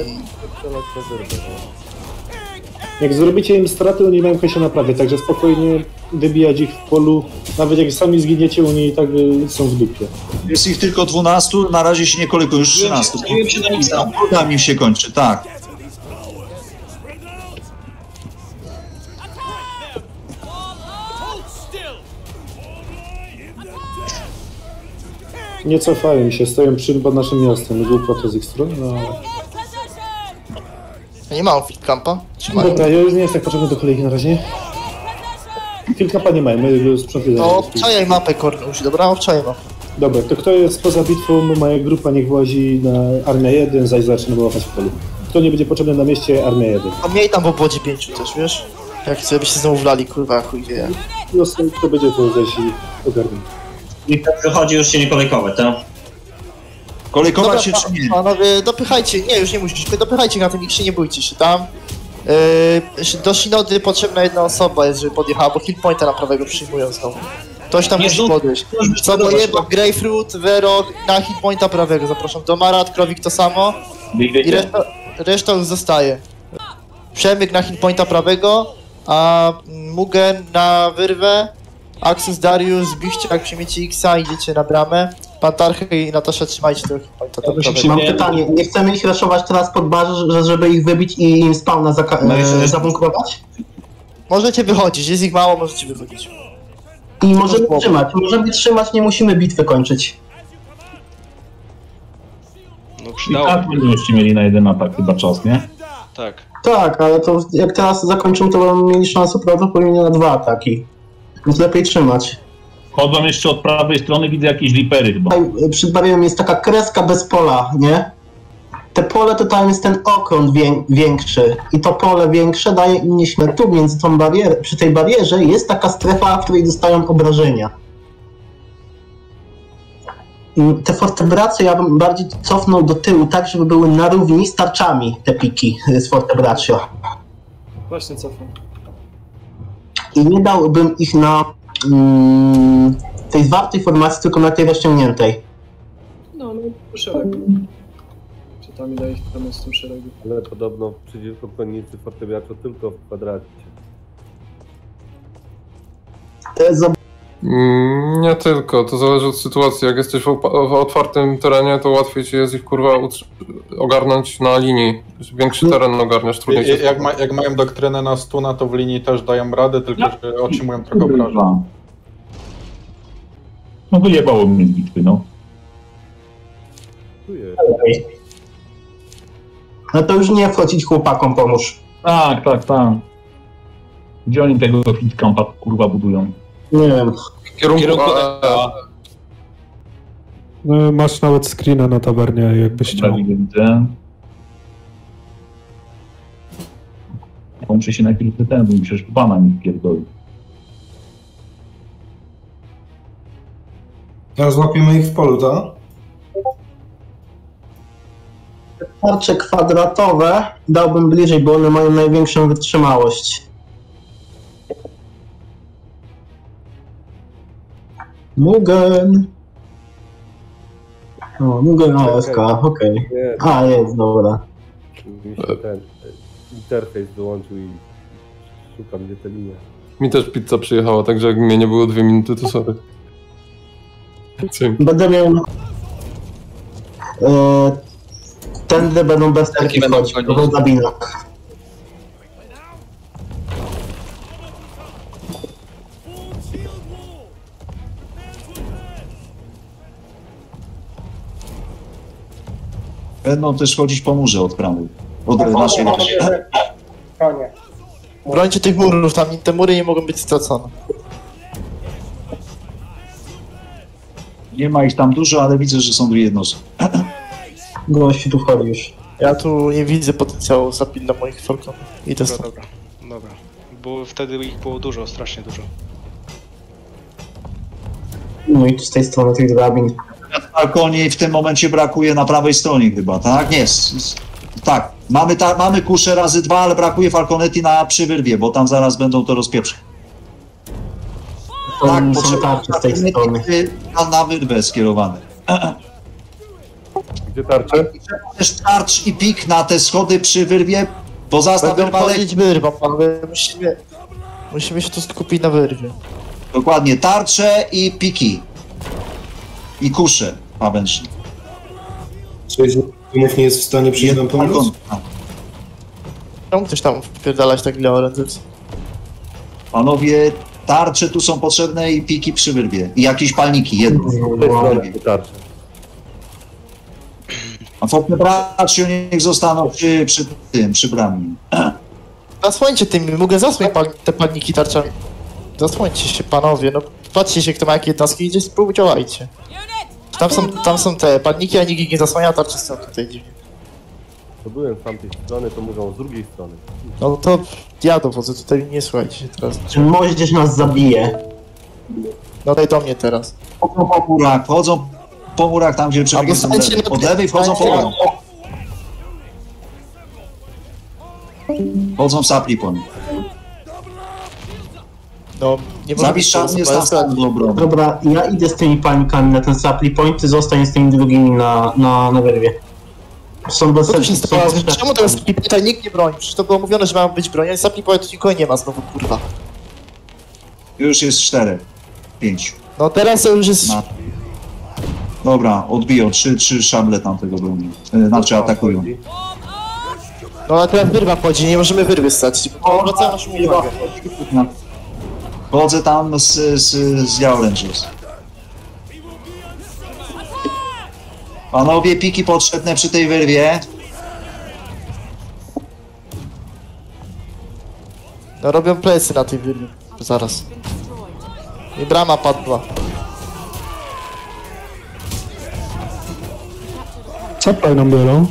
S17: Jak zrobicie im straty, oni mają się naprawiać, także spokojnie wybijać ich w polu. Nawet jak sami zginiecie, oni i tak y, są w dupie.
S22: Jest ich tylko 12, na razie się nie kolekują, już 13.
S7: Stawiłem się na X-a.
S22: Tam im się kończy, tak.
S17: Nie cofają się, stoją przed naszym miastem. Głupota z ich strony, no ale...
S27: Ja nie mam fit campa. Trzymają.
S17: Dobra, ja już nie jestem tak potrzebny do kolejki na razie. Kilka nie mają, my go sprzątamy.
S27: No, obczajaj mapę, Kornuś, dobra? Obczajaj mapę.
S17: Dobra, to kto jest poza bitwą, moja grupa niech włazi na Armia 1, zaś zaczynamy łapać w polu. Kto nie będzie potrzebny na mieście, Armia 1.
S27: A miej tam w obwodzie pięciu też, wiesz? Jak sobie by się znowu wlali, kurwa, chuj wie.
S17: No, kto będzie to zaś ogarnął.
S21: I tak wychodzi już się nie kolejkować, tak?
S22: Kolejkować
S27: Dobra,
S22: się czy nie?
S27: Panowie, dopychajcie, nie, już nie musicie, dopychajcie na tym X, nie bójcie się tam. Yy, do Shinody potrzebna jedna osoba jest, żeby podjechała, bo kill pointa na prawego przyjmują znowu. Ktoś tam
S21: Nie,
S27: musi podejść. Co do jeba, Greyfruit, Vero, na hit pointa prawego zapraszam. Do Marat, Krowik to samo. I reszta, reszta już zostaje. Przemyk na hit pointa prawego, a Mugen na wyrwę, Axus, Darius, zbiście jak przyjmiecie Xa, idziecie na bramę. Pantarchę i Natasza trzymajcie hit pointa tam prawego.
S3: Mam pytanie, nie chcemy ich raszować teraz pod barze, że- żeby ich wybić i im spawna zaka-
S27: No
S3: e, zabunkrować?
S27: Możecie wychodzić, jest ich mało, możecie wychodzić.
S3: I możemy trzymać, możemy trzymać, nie musimy bitwy kończyć.
S24: No
S23: I
S24: przydało.
S23: tak mieli na jeden atak chyba czas, nie?
S24: Tak.
S3: Tak, ale to jak teraz zakończymy, to będą mieli szansę prawdopodobnie na dwa ataki. Więc lepiej trzymać.
S23: Chodzą jeszcze od prawej strony, widzę jakieś lipery chyba.
S3: Tutaj przed barierą jest taka kreska bez pola, nie? Te pole to tam jest ten okrąg wię- większy i to pole większe daje im nieśmierć. Tu między tą barierę, przy tej barierze jest taka strefa, w której dostają obrażenia. I Te fortebracje ja bym bardziej cofnął do tyłu, tak żeby były na równi z tarczami te piki z fortebraccio.
S6: Właśnie cofam.
S3: I nie dałbym ich na tej zwartej formacji, tylko na tej rozciągniętej.
S6: No, no, szereg. Czy tam ile ich tam jest w tym szeregu?
S30: Ale podobno przeciwko konnicy fortepiaczo tylko w kwadracie.
S3: To jest za
S28: Mm, Nie tylko, to zależy od sytuacji. Jak jesteś w, w otwartym terenie, to łatwiej ci jest ich kurwa ogarnąć na linii. Większy teren ogarniasz, trudniej
S15: Jak,
S28: cię
S15: jak, ma, jak mają doktrynę na stuna, to w linii też dają radę, tylko że otrzymują trochę obrażeń.
S23: No wyjebało mnie z bitwy, no.
S3: No to już nie wchodzić chłopakom, pomóż.
S23: Tak, tak, tak. Gdzie oni tego hitcampa kurwa budują?
S3: Nie wiem.
S28: W kierunku,
S19: E, No, masz nawet screena na tawernie, jakbyś chciał.
S23: Widzę. Muszę się na bo mi przecież pana mi pierdoli.
S26: Teraz łapiemy ich w polu, tak?
S3: Tarcze kwadratowe dałbym bliżej, bo one mają największą wytrzymałość. Mugen. O, Mugen OSK, okej.
S30: Nie.
S3: A, jest, dobra.
S30: Mi się ten interfejs wyłączył i szukam gdzie te linie.
S28: Mi też pizza przyjechała, także jak mnie nie było dwie minuty, to sorry. Dzięki.
S3: Będę miał... E, tędy będą bez takich
S6: będą
S3: chodzić,
S6: chodzić.
S3: bo
S22: Będą też chodzić po murze od prawej. Od naszej
S3: Konie.
S27: Brońcie tych murów, tam te mury nie mogą być stracone.
S22: Nie ma ich tam dużo, ale widzę, że są dwie jednostki.
S3: Gości tu wchodzi już.
S27: Ja tu nie widzę potencjału zapin dla moich falconów. Idę
S24: Dobra,
S27: stąd.
S24: dobra, dobra. Bo wtedy ich było dużo, strasznie dużo.
S3: No i tu z tej strony tych drabin.
S22: Falconi w tym momencie brakuje na prawej stronie chyba, tak? Nie, tak. Mamy, ta, mamy kuszę razy dwa, ale brakuje Falconetti na przywyrwie, bo tam zaraz będą to rozpieprze.
S3: To
S22: Tak, potrzeba na, na wyrwę skierowane.
S30: Gdzie tarcze?
S22: Też tarcz i pik na te schody przy wyrwie, bo zastaw
S27: Będą
S22: wyrwa leci.
S27: panowie. Musimy, musimy się tu skupić na wyrwie.
S22: Dokładnie, tarcze i piki. I kusze pawęczne.
S26: Sześć umów nie jest w stanie przyjść nam pomóc?
S27: Czemu ktoś tam wpierdalać tak ile orędzy?
S22: Panowie, tarcze tu są potrzebne i piki przy wyrwie. I jakieś palniki, jedno.
S30: Tarcze.
S22: A Fopnebraccio niech zostaną przy, przy tym, przy bramie.
S27: Zasłońcie tym, mogę zasłonić pan, te paniki tarczami. Zasłońcie się panowie, no patrzcie się kto ma jakie jednostki, idzie spróbuj działajcie. Tam są, tam są te paniki, a nikt ich nie zasłania, tarcze są tutaj dziwnie.
S30: To byłem z tamtej strony, to mówią z drugiej strony.
S27: No to ja dowodzę, tutaj nie słuchajcie się teraz.
S3: Czy moździerz nas zabije?
S27: No daj do mnie teraz.
S22: Chodzą po murach, chodzą po murach tam, gdzie przebieg jest od lewej. Od lewej wchodzą po murach. Chodzą w sapli po nich.
S27: No, nie może
S22: Zabisz
S27: tego
S22: stan do obrony.
S3: Dobra, ja idę z tymi panikami na ten supply point, ty zostań z tymi drugimi na, na, na wyrwie. Są bez
S27: się
S3: sensu.
S27: Czemu teraz tutaj nikt nie broni? Przecież to było mówione, że mają być broni, a Sapli powie, tu nikogo nie ma znowu, kurwa.
S22: Już jest czterech. Pięć.
S27: No teraz to już jest...
S22: Na. Dobra, odbiją. Trzy, trzy szable tamtego broni. E, Znaczy atakują.
S27: No a teraz wyrwa wchodzi, nie możemy wyrwy stać. Wracają naszą uwagę.
S22: Chodzę tam z, z, z Yao Rangers. Panowie, piki potrzebne przy tej wyrwie.
S27: No robią plecy na tej wyrwie. Zaraz. I brama padła.
S19: Supply nam biorą.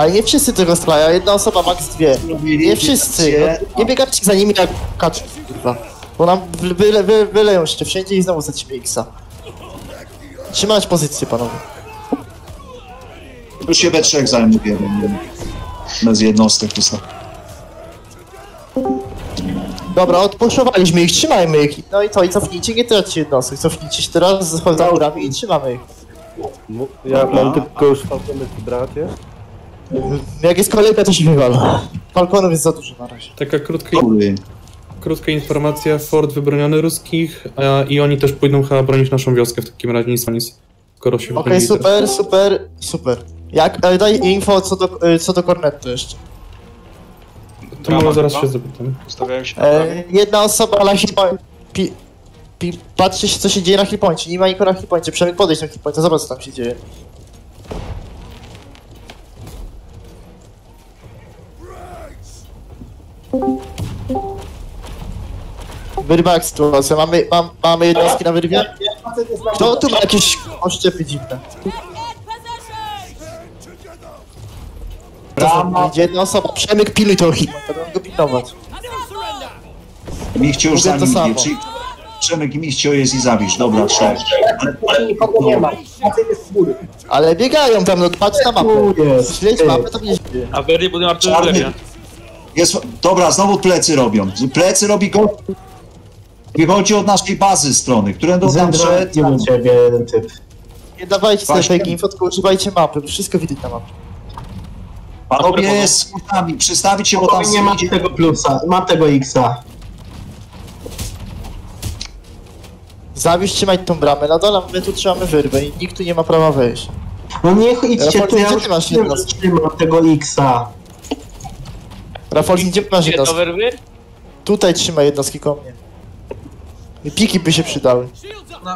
S27: Ale nie wszyscy tego skraja, jedna osoba, max dwie. Nie wszyscy. No, nie biegajcie za nimi jak kaczki, kurwa. Bo nam wy- wyle, wy, wyleją się wszędzie i znowu zacimy X-a. Trzymać pozycję, panowie.
S22: Już się we trzech zajmuje. Bez jednostek to są.
S27: Dobra, odpuszczowaliśmy ich, trzymajmy ich. No i co, i cofnijcie, nie traćcie jednostek. Cofnijcie się teraz z murami i trzymamy ich.
S30: Mu- Ja mam tylko już w bracie.
S27: Jak jest kolejka, to się wywal. Falconów jest za dużo na razie.
S31: Taka krótka, krótka informacja, fort wybroniony ruskich a, i oni też pójdą chyba bronić naszą wioskę w takim razie, nic, nic. Skoro się
S27: Okej,
S31: wybronili
S27: super, super, super. Jak, e, daj info co do, e, co do Cornetto jeszcze.
S31: teraz. To może zaraz się zapytam.
S24: Ustawiałem się na
S27: E, jedna osoba na hitpoint. Pi, pi, patrzcie się co się dzieje na hitpoincie, nie ma nikogo na hitpoincie, przynajmniej podejść na hitpoincie, zobacz co tam się dzieje. Wyrwa jak sytuacja, mamy, mam, mamy jednostki na wyrwie? Kto tu ma jakieś oszczepy dziwne? To idzie jedna osoba, Przemyk pilnuj to hitpointa, będę go pilnować.
S22: Michcio już
S27: Mówię
S22: za
S27: to
S22: nim
S27: samo.
S22: idzie. Czyli Przemek i Michcio jest i zabisz. Dobra, trzech.
S3: Nikogo nie ma.
S27: Ale biegają tam, no patrz na mapę. Śledź mapę, to nie.
S32: A Berry budują
S22: Czarny. Jest, dobra, znowu plecy robią. Plecy robi go. Wychodzi od naszej bazy strony, które do przed.
S3: nie do ciebie jeden typ.
S27: Nie dawajcie fake info, tylko używajcie mapy, bo wszystko widać na mapie.
S22: Panowie z kurtami, przystawić się, bo tam
S3: nie
S22: idzie-
S3: tego plusa, mam tego X-a.
S27: Zawisz trzymać tą bramę, na dole my tu trzymamy wyrwę i nikt tu nie ma prawa wejść.
S3: No niech idźcie
S27: Rafał,
S3: tu, ja już
S27: masz jednostki?
S3: trzymam tego X-a.
S27: Rafał, gdzie masz
S32: Gdzie to
S27: jednostki?
S32: wyrwy?
S27: Tutaj trzymaj jednostki koło mnie. I piki by się przydały.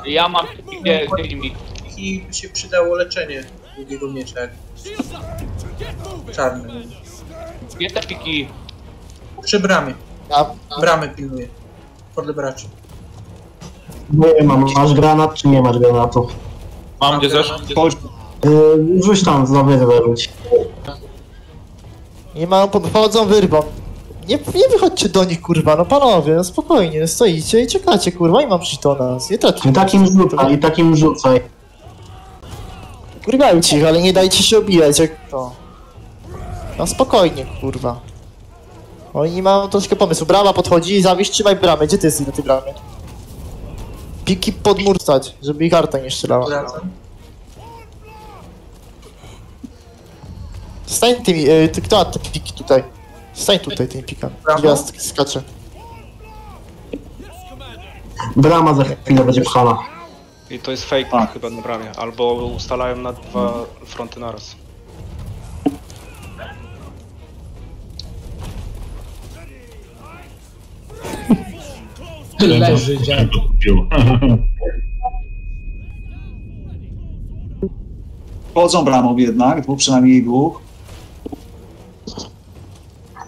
S32: Ja mam gdzie, gdzie mi.
S6: I by się przydało leczenie drugiego miecza. jak- Czarny.
S32: Gdzie te piki?
S6: Przy bramie.
S27: Ja,
S6: Bramę pilnuję. Podlebraczy.
S3: Nie mam, masz granat czy nie masz granatu?
S32: Mam gdzie zesz?
S22: Chodź,
S3: Yy, rzuć tam, za wyrwę
S27: nie mają, podchodzą wyrwą. Nie, nie wychodźcie do nich, kurwa, no panowie, no spokojnie, stoicie i czekacie, kurwa, i mam przyjść do nas, nie traćcie.
S3: I takim rzucaj, i takim rzucaj.
S27: Kurwajcie ich, ale nie dajcie się obijać, jak to. No spokojnie, kurwa. Oni mają troszkę pomysłu. Brama podchodzi i zawieź, trzymaj bramę. Gdzie ty jesteś na tej bramie? Piki pod mur stać, żeby ich arta nie strzelała.
S6: Wracam.
S27: Stań tymi, y, ty, kto ma te piki tutaj? Stań tutaj tymi pikami. Gwiazd skacze.
S3: Brama za chwilę będzie pchana.
S24: I to jest fake chyba na bramie. Albo ustalają na dwa fronty naraz.
S7: Leży dziad.
S22: Chodzą bramą jednak, dwóch przynajmniej dwóch.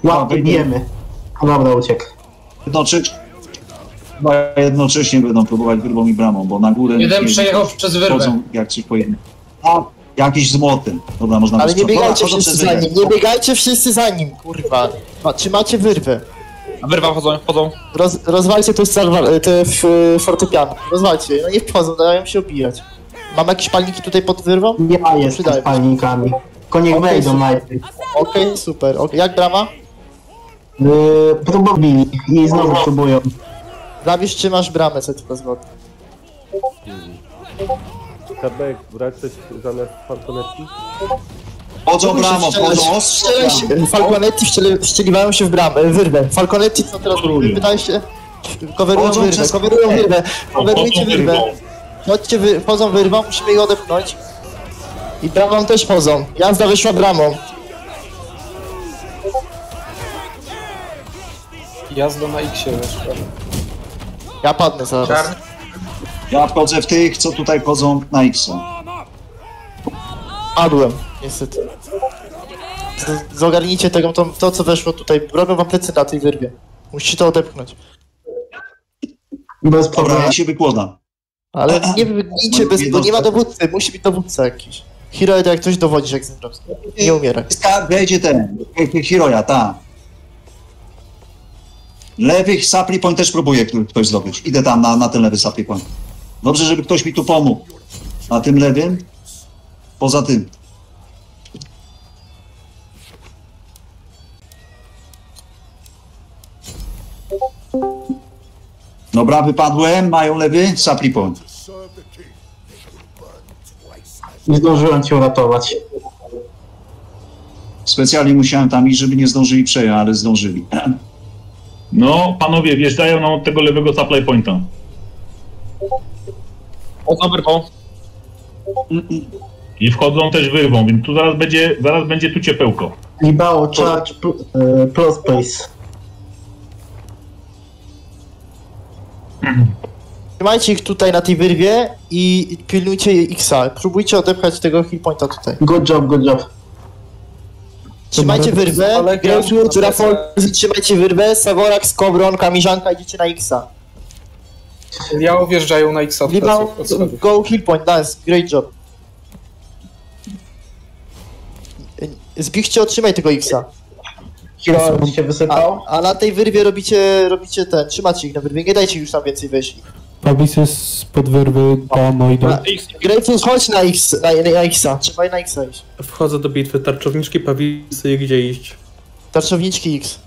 S3: Łapy bijemy. Dobra, uciekł.
S22: Jednocześnie, chyba jednocześnie będą próbować wyrwą i bramą, bo na górę...
S7: Jeden
S22: nie-
S7: przejechał przez wyrwę.
S22: Chodzą jak coś po jednym. A, jakiś z młotem. Dobra, można
S27: Ale nie.
S22: Dobra,
S27: biegajcie
S22: chodzą
S27: wszyscy za nim, nie biegajcie wszyscy za nim, kurwa. Ma, trzymacie wyrwę.
S32: A wyrwa wchodzą, wchodzą.
S27: Roz, rozwalcie tu te f, fortepiany. Rozwalcie no nie wchodzą, dają się obijać. Mam jakieś palniki tutaj pod wyrwą?
S3: Ja jestem
S27: Przydaje
S3: z palnikami. Tylko niech
S27: Okej,
S3: wejdą najpierw.
S27: Okej, super. Okay. Jak brama?
S3: Yy, próbowali i znowu próbują.
S27: Zawisz, trzymasz bramę, co tylko zgodnie.
S30: Kabek, brać coś zamiast Falconetti?
S22: Chodzą bramą, wchodzą
S27: Strzelaj się. Falconetti wstrzeli- wstrzeliwają się w bramę, wyrwę. Falconetti co teraz robi? Wydaje się... Coverują
S22: Chodzą
S27: wyrwę,
S22: przez-
S27: coverują wyrwę. Coverujcie
S23: Chodzą
S27: wyrwę. Chodźcie, wy, wchodzą wyrwą, musimy ich odepchnąć. I bramą też wchodzą. Jazda wyszła bramą.
S16: Jazda na X weszła.
S27: Ja padnę zaraz.
S22: Ja wchodzę w tych, co tutaj chodzą na X.
S27: Padłem, niestety. Z- Zogarnijcie tego, to, to co weszło tutaj. Robią wam plecy na tej wyrwie. Musicie to odepchnąć.
S3: Bez
S22: Dobra,
S3: problemu.
S22: ja się wykładam.
S27: Ale nie wygnijcie bez, bo nie ma dowódcy, musi być dowódca jakiś. Hero jak ktoś dowodzisz jak Zembrowski. Nie umieraj.
S22: Ska- Wejdzie ten, Hiroja, ta. Lewych supply point też próbuje kto- ktoś zdobyć. Idę tam na, na ten lewy supply point. Dobrze, żeby ktoś mi tu pomógł. Na tym lewym. Poza tym. Dobra, wypadłem. Mają lewy supply point.
S3: Nie zdążyłem cię uratować.
S22: Specjalnie musiałem tam iść, żeby nie zdążyli przejąć, ale zdążyli.
S23: No, panowie, wjeżdżają nam od tego lewego supply pointa.
S32: Wchodzą wyrwą.
S23: I wchodzą też wyrwą, więc tu zaraz będzie, zaraz będzie tu ciepełko.
S3: Libao, charge, pl- yy, plus please.
S27: Trzymajcie ich tutaj na tej wyrwie i pilnujcie Xa. Próbujcie odepchać tego hillpointa tutaj.
S3: Good job, good job.
S27: Trzymajcie wyrwę, Greyfruit, Rafol, trzymajcie wyrwę, Savorak, Skowron, Kamiżanka, idziecie na Xa.
S16: Liao wjeżdżają na X od
S27: Libao,
S16: od schodów.
S27: go hillpoint, nice, great job. Zbichcie, otrzymaj tego Xa.
S3: Hero się wysypał.
S27: A, a na tej wyrwie robicie, robicie ten, trzymacie ich na wyrwie, nie dajcie już tam więcej wejść.
S19: Pabis jest pod wyrwy tam, idą.
S27: Greyfruit, chodź na X, na, na Xa, trzymaj na Xa iść.
S31: Wchodzę do bitwy, tarczowniczki, pawisy, gdzie iść.
S27: Tarczowniczki X.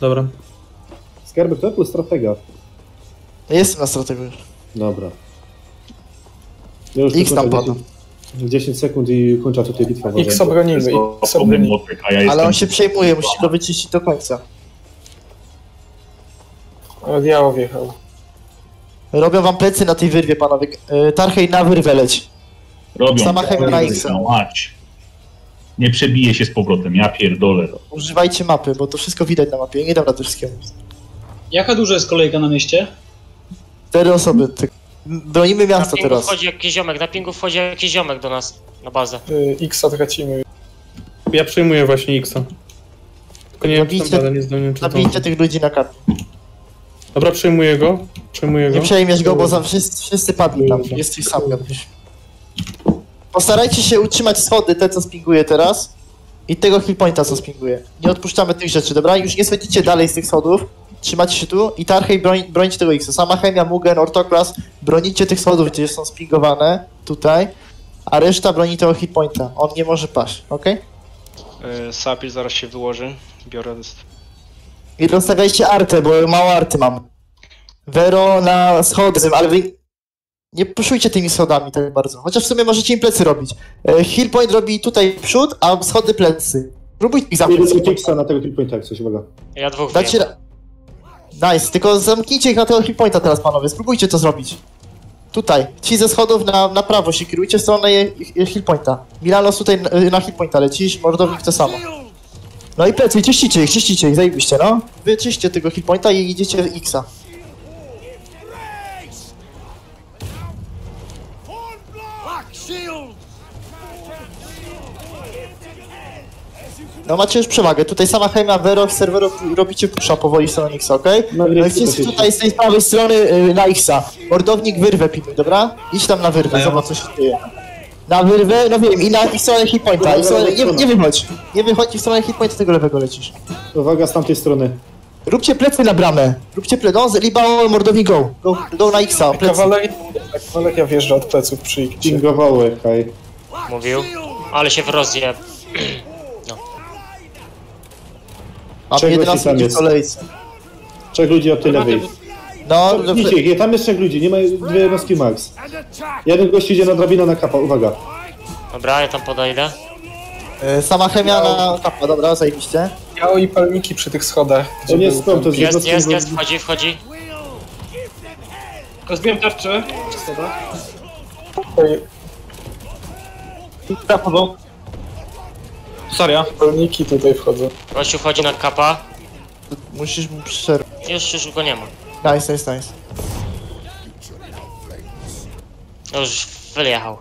S31: Dobra.
S17: Skarbek to plus stratega.
S27: Jestem na strategii.
S17: Dobra. Ja już
S27: X tam padł.
S17: 10, 10 sekund i kończę tutaj bitwę.
S16: X obronimy, X obronimy.
S23: Ja
S27: Ale on się przejmuje, musi go wyczyścić do końca.
S16: Liao wjechał.
S27: Robią wam plecy na tej wyrwie, panowie. E, Tarchej na wyrwę leć.
S23: Robią.
S27: Sama na X.
S23: No, mać. Nie przebije się z powrotem, ja pierdolę.
S27: Używajcie mapy, bo to wszystko widać na mapie. Nie dam rady wszystkiego.
S7: Jaka duża jest kolejka na mieście?
S27: Cztery osoby. Ty... Bronimy
S33: Na
S27: miasto
S33: pingu
S27: teraz.
S33: wchodzi jakiś ziomek, na pingu wchodzi jakiś ziomek do nas, na bazę.
S16: Y, X tracimy.
S31: Ja przejmuję właśnie X-a. Tylko nie wiem, czy tam dalej nie
S27: Zabijcie tych ludzi na kartę.
S31: Dobra, przejmuję go. Przejmuję go.
S27: Nie przejmiesz go, bo za wszyscy, wszyscy padli tam. Jesteś sam gadać. Postarajcie się utrzymać schody, te co spinguje teraz. I tego hillpointa co spinguje. Nie odpuszczamy tych rzeczy, dobra? Już nie schodzicie dalej z tych schodów. Trzymacie się tu i Tarchej broń, brońcie tego X. Sama chemia, Mugen, Ortoklas, bronicie tych schodów, gdzie są spingowane. Tutaj. A reszta broni tego hitpointa. On nie może paść, okej?
S24: Y, Sapil zaraz się wyłoży. Biorę...
S27: I rozstawiajcie artę, bo mało arty mam. Vero na schody, ale wy nie puszujcie tymi schodami tak bardzo. Chociaż w sumie możecie im plecy robić. E, Hill point robi tutaj przód, a schody plecy. Próbujcie ich zamknąć.
S17: Fixa na tego killpointa, jak coś, uwaga.
S33: Ja dwóch
S27: Dajcie... ra- Nice, tylko zamknijcie ich na tego hill pointa teraz, panowie. Spróbujcie to zrobić. Tutaj. Ci ze schodów na, na prawo się kierujcie w stronę hill pointa. Milanos tutaj na, na hill pointa lecisz, mordownik to samo. No i plecy, czyścicie ich, czyścicie ich, zajebiście, no. Wyczyście tego hitpointa i idziecie w X'a. No macie już przewagę, tutaj sama Heima, Vero, serwer robicie pusza powoli w stronę Xa, okej? Okay? No, i tutaj z tej prawej strony y, na Xa. Mordownik wyrwę pilnuj, dobra? Idź tam na wyrwę, zobacz co się dzieje. Na wyrwę, no wiem, i na i w stronę hitpointa. I w stronę, nie, nie wychodź. Nie wychodź i w stronę hitpointa tego lewego lecisz.
S17: Uwaga z tamtej strony.
S27: Róbcie plecy na bramę. Róbcie plecy. No, Libało, Mordownik go. Go, go na Xa, plecy.
S16: Kawaleria, kawaleria wjeżdża od pleców przy ich.
S17: Pingowały, Kaj.
S33: Mówił. Ale się w rozje.
S27: Mam
S17: Czego
S27: 11
S17: ci tam jest?
S27: kolejce.
S17: Trzech ludzi od tej lewej.
S27: No,
S17: Widzicie ich, tam jest trzech ludzi, nie ma dwie jednostki max. Jeden gość idzie na drabinę na kapa, uwaga.
S33: Dobra, ja tam podejdę.
S27: Y, Sama chemia na kapa, dobra, zajebiście.
S16: Biało i palniki przy tych schodach.
S17: To nie jest skąd, to jest
S33: Jest,
S17: jednostki...
S33: jest, jest, wchodzi, wchodzi.
S6: Rozbiłem tarczę. Dobra.
S32: Ja wchodzą.
S16: Palniki tutaj wchodzą.
S33: Gościu wchodzi na kapa.
S27: Musisz mu przerwać.
S33: Już, już go nie ma.
S27: Nice, nice, nice.
S33: Już wyjechał.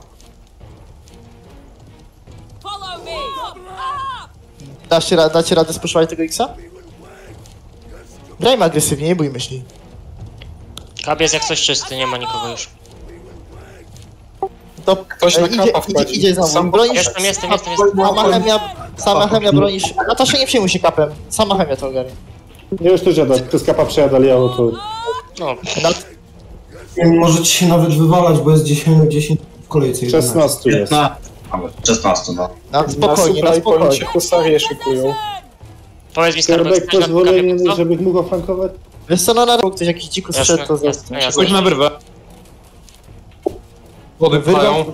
S27: Dacie, ra- dacie radę spuszować tego Xa? Grajmy agresywnie, nie bójmy się.
S33: Kap jest jak coś czysty, nie ma nikogo już.
S27: To
S16: Ktoś
S27: e,
S16: na
S27: idzie,
S16: kapa
S27: idzie,
S16: wchodzi.
S27: idzie za mną.
S16: Sam-
S27: Bronisz...
S33: Jestem, jestem, jestem, jestem.
S27: Sama chemia, sama chemia bronisz... Natasza nie przejmuj się kapem. Sama chemia to ogarnie.
S17: Nie już też jada, przez kapa przejadali auto.
S33: No,
S26: Możecie się nawet wywalać, bo jest 10, 10 w kolejce.
S17: 16 jest.
S34: 16, no.
S27: Na spokojnie, na spokojnie.
S16: husarie szykują.
S33: powiedz mi skarbek,
S17: Skarbek
S33: ktoś na
S17: pozwolenie, żeby mógł oflankować?
S27: Wiesz co, no na ktoś jakiś dzikus
S33: Jasne,
S27: szedł, to
S33: jasne, jasne.
S32: Chodź na wyrwę. Wody pchają.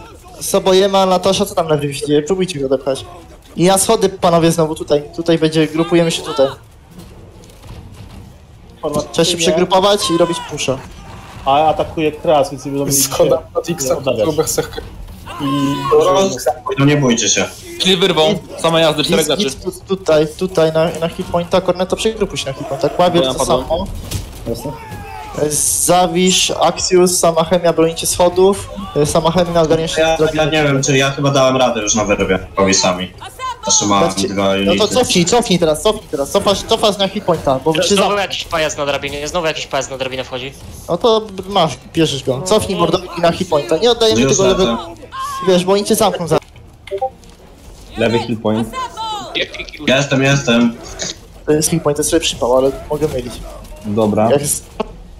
S27: Sobojema, Natasza, co tam na wyjście? Próbujcie go odepchać. I na schody, panowie, znowu tutaj. Tutaj będzie, grupujemy się tutaj. Trzeba się przegrupować i robić pusza.
S21: A atakuje kras, więc nie będą mieli
S16: X
S21: oddawiać.
S16: grubych sech i...
S34: No nie bójcie się.
S32: Czyli wyrwą. Same jazdy, czterech graczy.
S27: tu, tutaj, tutaj na, na hitpointa, Corneto przegrupuj się na hitpointa. Kławier
S32: Ja
S27: to
S32: padłem.
S27: samo.
S17: Jasne.
S27: Zawisz, Axius, sama chemia bronicie schodów. Sama chemia ogarniesz
S34: Ja, ja nie wiem, czy ja chyba dałem radę już na wyrwie powisami. Mam
S27: Dawcie-
S34: dwa
S27: No to cofnij, cofnij teraz, cofnij teraz. Cofasz, cofasz na hitpointa, bo czy
S33: Znowu
S27: za...
S33: jakiś pajac na drabinie, znowu jakiś pajac na drabinę wchodzi.
S27: No to masz, bierzesz go. Cofnij mordowiki na hitpointa. Nie oddajemy
S34: Już
S27: tego lewego. Wiesz, bo oni cię zamkną za...
S21: Lewy kill point.
S34: Jestem, jestem.
S27: To jest hitpoint, to jest sobie przypał, ale mogę mylić.
S21: Dobra.
S27: Jak jest...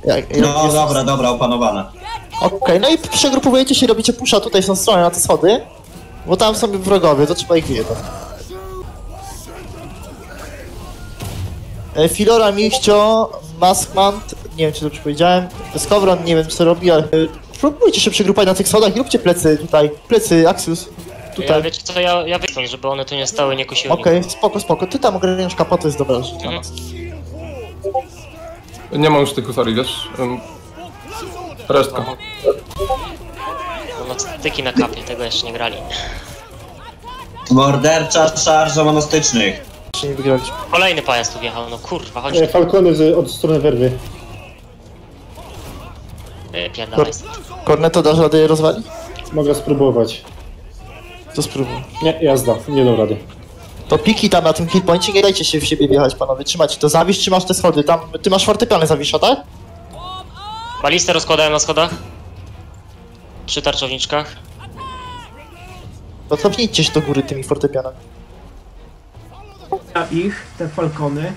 S27: Jak, jak
S34: No
S27: jest...
S34: dobra, dobra, opanowane.
S27: Okej, no i przegrupowujecie się, robicie pusza tutaj w tą stronę, na te schody. Bo tam są wrogowie, to trzeba ich wyjebać. E, Filora, Michcio, Maskmant, nie wiem czy dobrze powiedziałem, Skowron, nie wiem co robi, ale e, próbujcie się przegrupować na tych schodach i róbcie plecy tutaj, plecy, Axius,
S33: Ja
S27: tutaj.
S33: wiecie co, ja, ja wyjdę, żeby one tu nie stały, nie kusiły.
S27: Okej, spoko, spoko, ty tam ogarniasz kapa, to jest dobra rzecz
S33: Mhm.
S28: Nie mam już tych husarii, wiesz? Ym,
S33: Styki na kapie, tego jeszcze nie grali.
S34: Mordercza szarża monastycznych.
S27: Czy nie.
S33: Kolejny pajac tu wjechał, no kurwa, chodź
S17: E, Falcony z, od strony werwy.
S33: tu, pierdalaj.
S27: Corneto, dasz radę je rozwalić?
S17: Mogę spróbować.
S27: To spróbuj.
S17: Nie, jazda, nie dam rady.
S27: To piki tam na tym hitpoincie, nie dajcie się w siebie wjechać, panowie, trzymać to zawisz, trzymasz te schody, tam, ty masz fortepiany zawisza, tak?
S33: Balistę rozkładają na schodach. Przy tarczowniczkach.
S27: To cofnijcie się do góry tymi fortepianami.
S25: A ich, te falkony.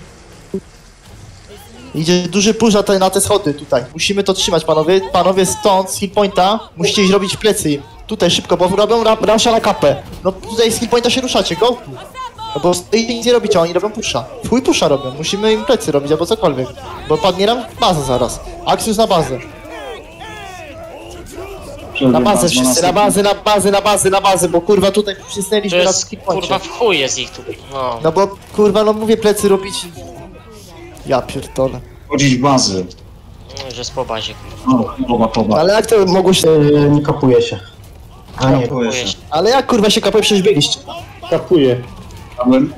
S27: Idzie duży push na te, na te schody tutaj. Musimy to trzymać, panowie. Panowie stąd, z hillpointa, musicie iść robić plecy im. Tutaj szybko, bo robią ra rasza na kapę. No tutaj z hillpointa się ruszacie, go! No bo stoi nic nie robicie, oni robią pusza. Twój pusza robią, musimy im plecy robić albo cokolwiek. Bo padnie nam baza zaraz. Axius na bazę. Na bazę wszyscy, na bazę, na bazę, na bazę, na bazę, bo kurwa tutaj
S33: To
S27: przysnęliśmy raz w
S33: jest, kurwa, w chuj jest ich tu. No.
S27: No bo kurwa, no mówię plecy robić. Ja pierdolę.
S22: Chodzić bazy.
S33: No, że jest po bazie, kurwa.
S22: No, poba, poba.
S27: Ale jak to mogło się.
S3: Yy, nie kapuje się. A nie.
S33: Kapuje się.
S27: Ale jak kurwa się kapuje, przecież byliście.
S17: Kapuję.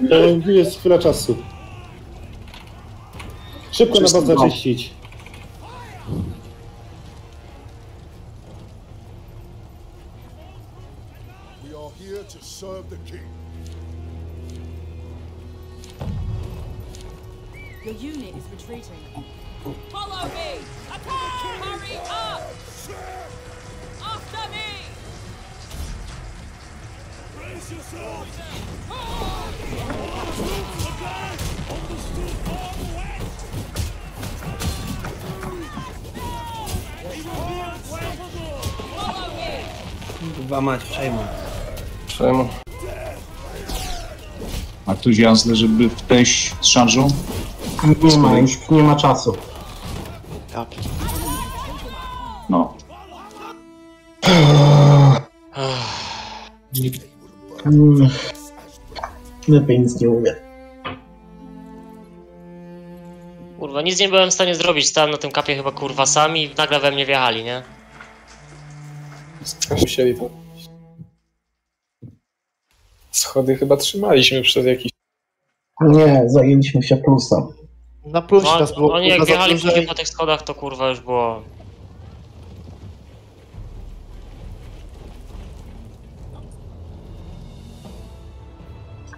S17: To jest chwila czasu. Szybko na bazę
S22: mam.
S17: czyścić.
S35: Your unit is retreating. Follow me! Attack! Hurry up! After me!
S29: Brace yourself! Understood all the way!
S35: Follow me!
S36: Dwa mać, przejmą.
S22: A ktoś jazdę, żeby wejść z szarżą?
S3: Nie ma, już nie ma czasu.
S22: No.
S3: Mm. Lepiej nic nie mówię.
S33: Kurwa, nic nie byłem w stanie zrobić. Stałem na tym kapie chyba kurwa sami i nagle we mnie wjechali, nie?
S16: Musieli to. Schody chyba trzymaliśmy przez jakiś.
S3: Nie, zajęliśmy się plusem.
S27: Na plusie
S33: No,
S27: nas było
S33: oni jak
S27: kurwa, za
S33: wjechali później po tych schodach, to kurwa już było...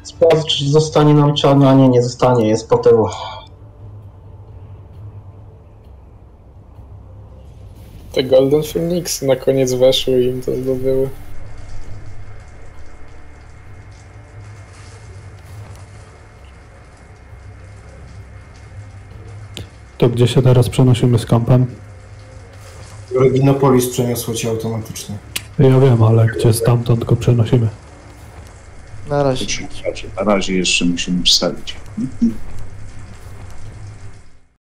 S3: Sprawdź, czy zostanie nam czarno, a nie, nie zostanie, jest po tyłu.
S16: Te Golden Phoenix na koniec weszły i im to zdobyły.
S19: To gdzie się teraz przenosimy z kampem?
S26: Reginopolis przeniosło cię automatycznie.
S19: Ja wiem, ale gdzie stamtąd go przenosimy?
S27: Na razie.
S22: Na razie jeszcze musimy wstawić.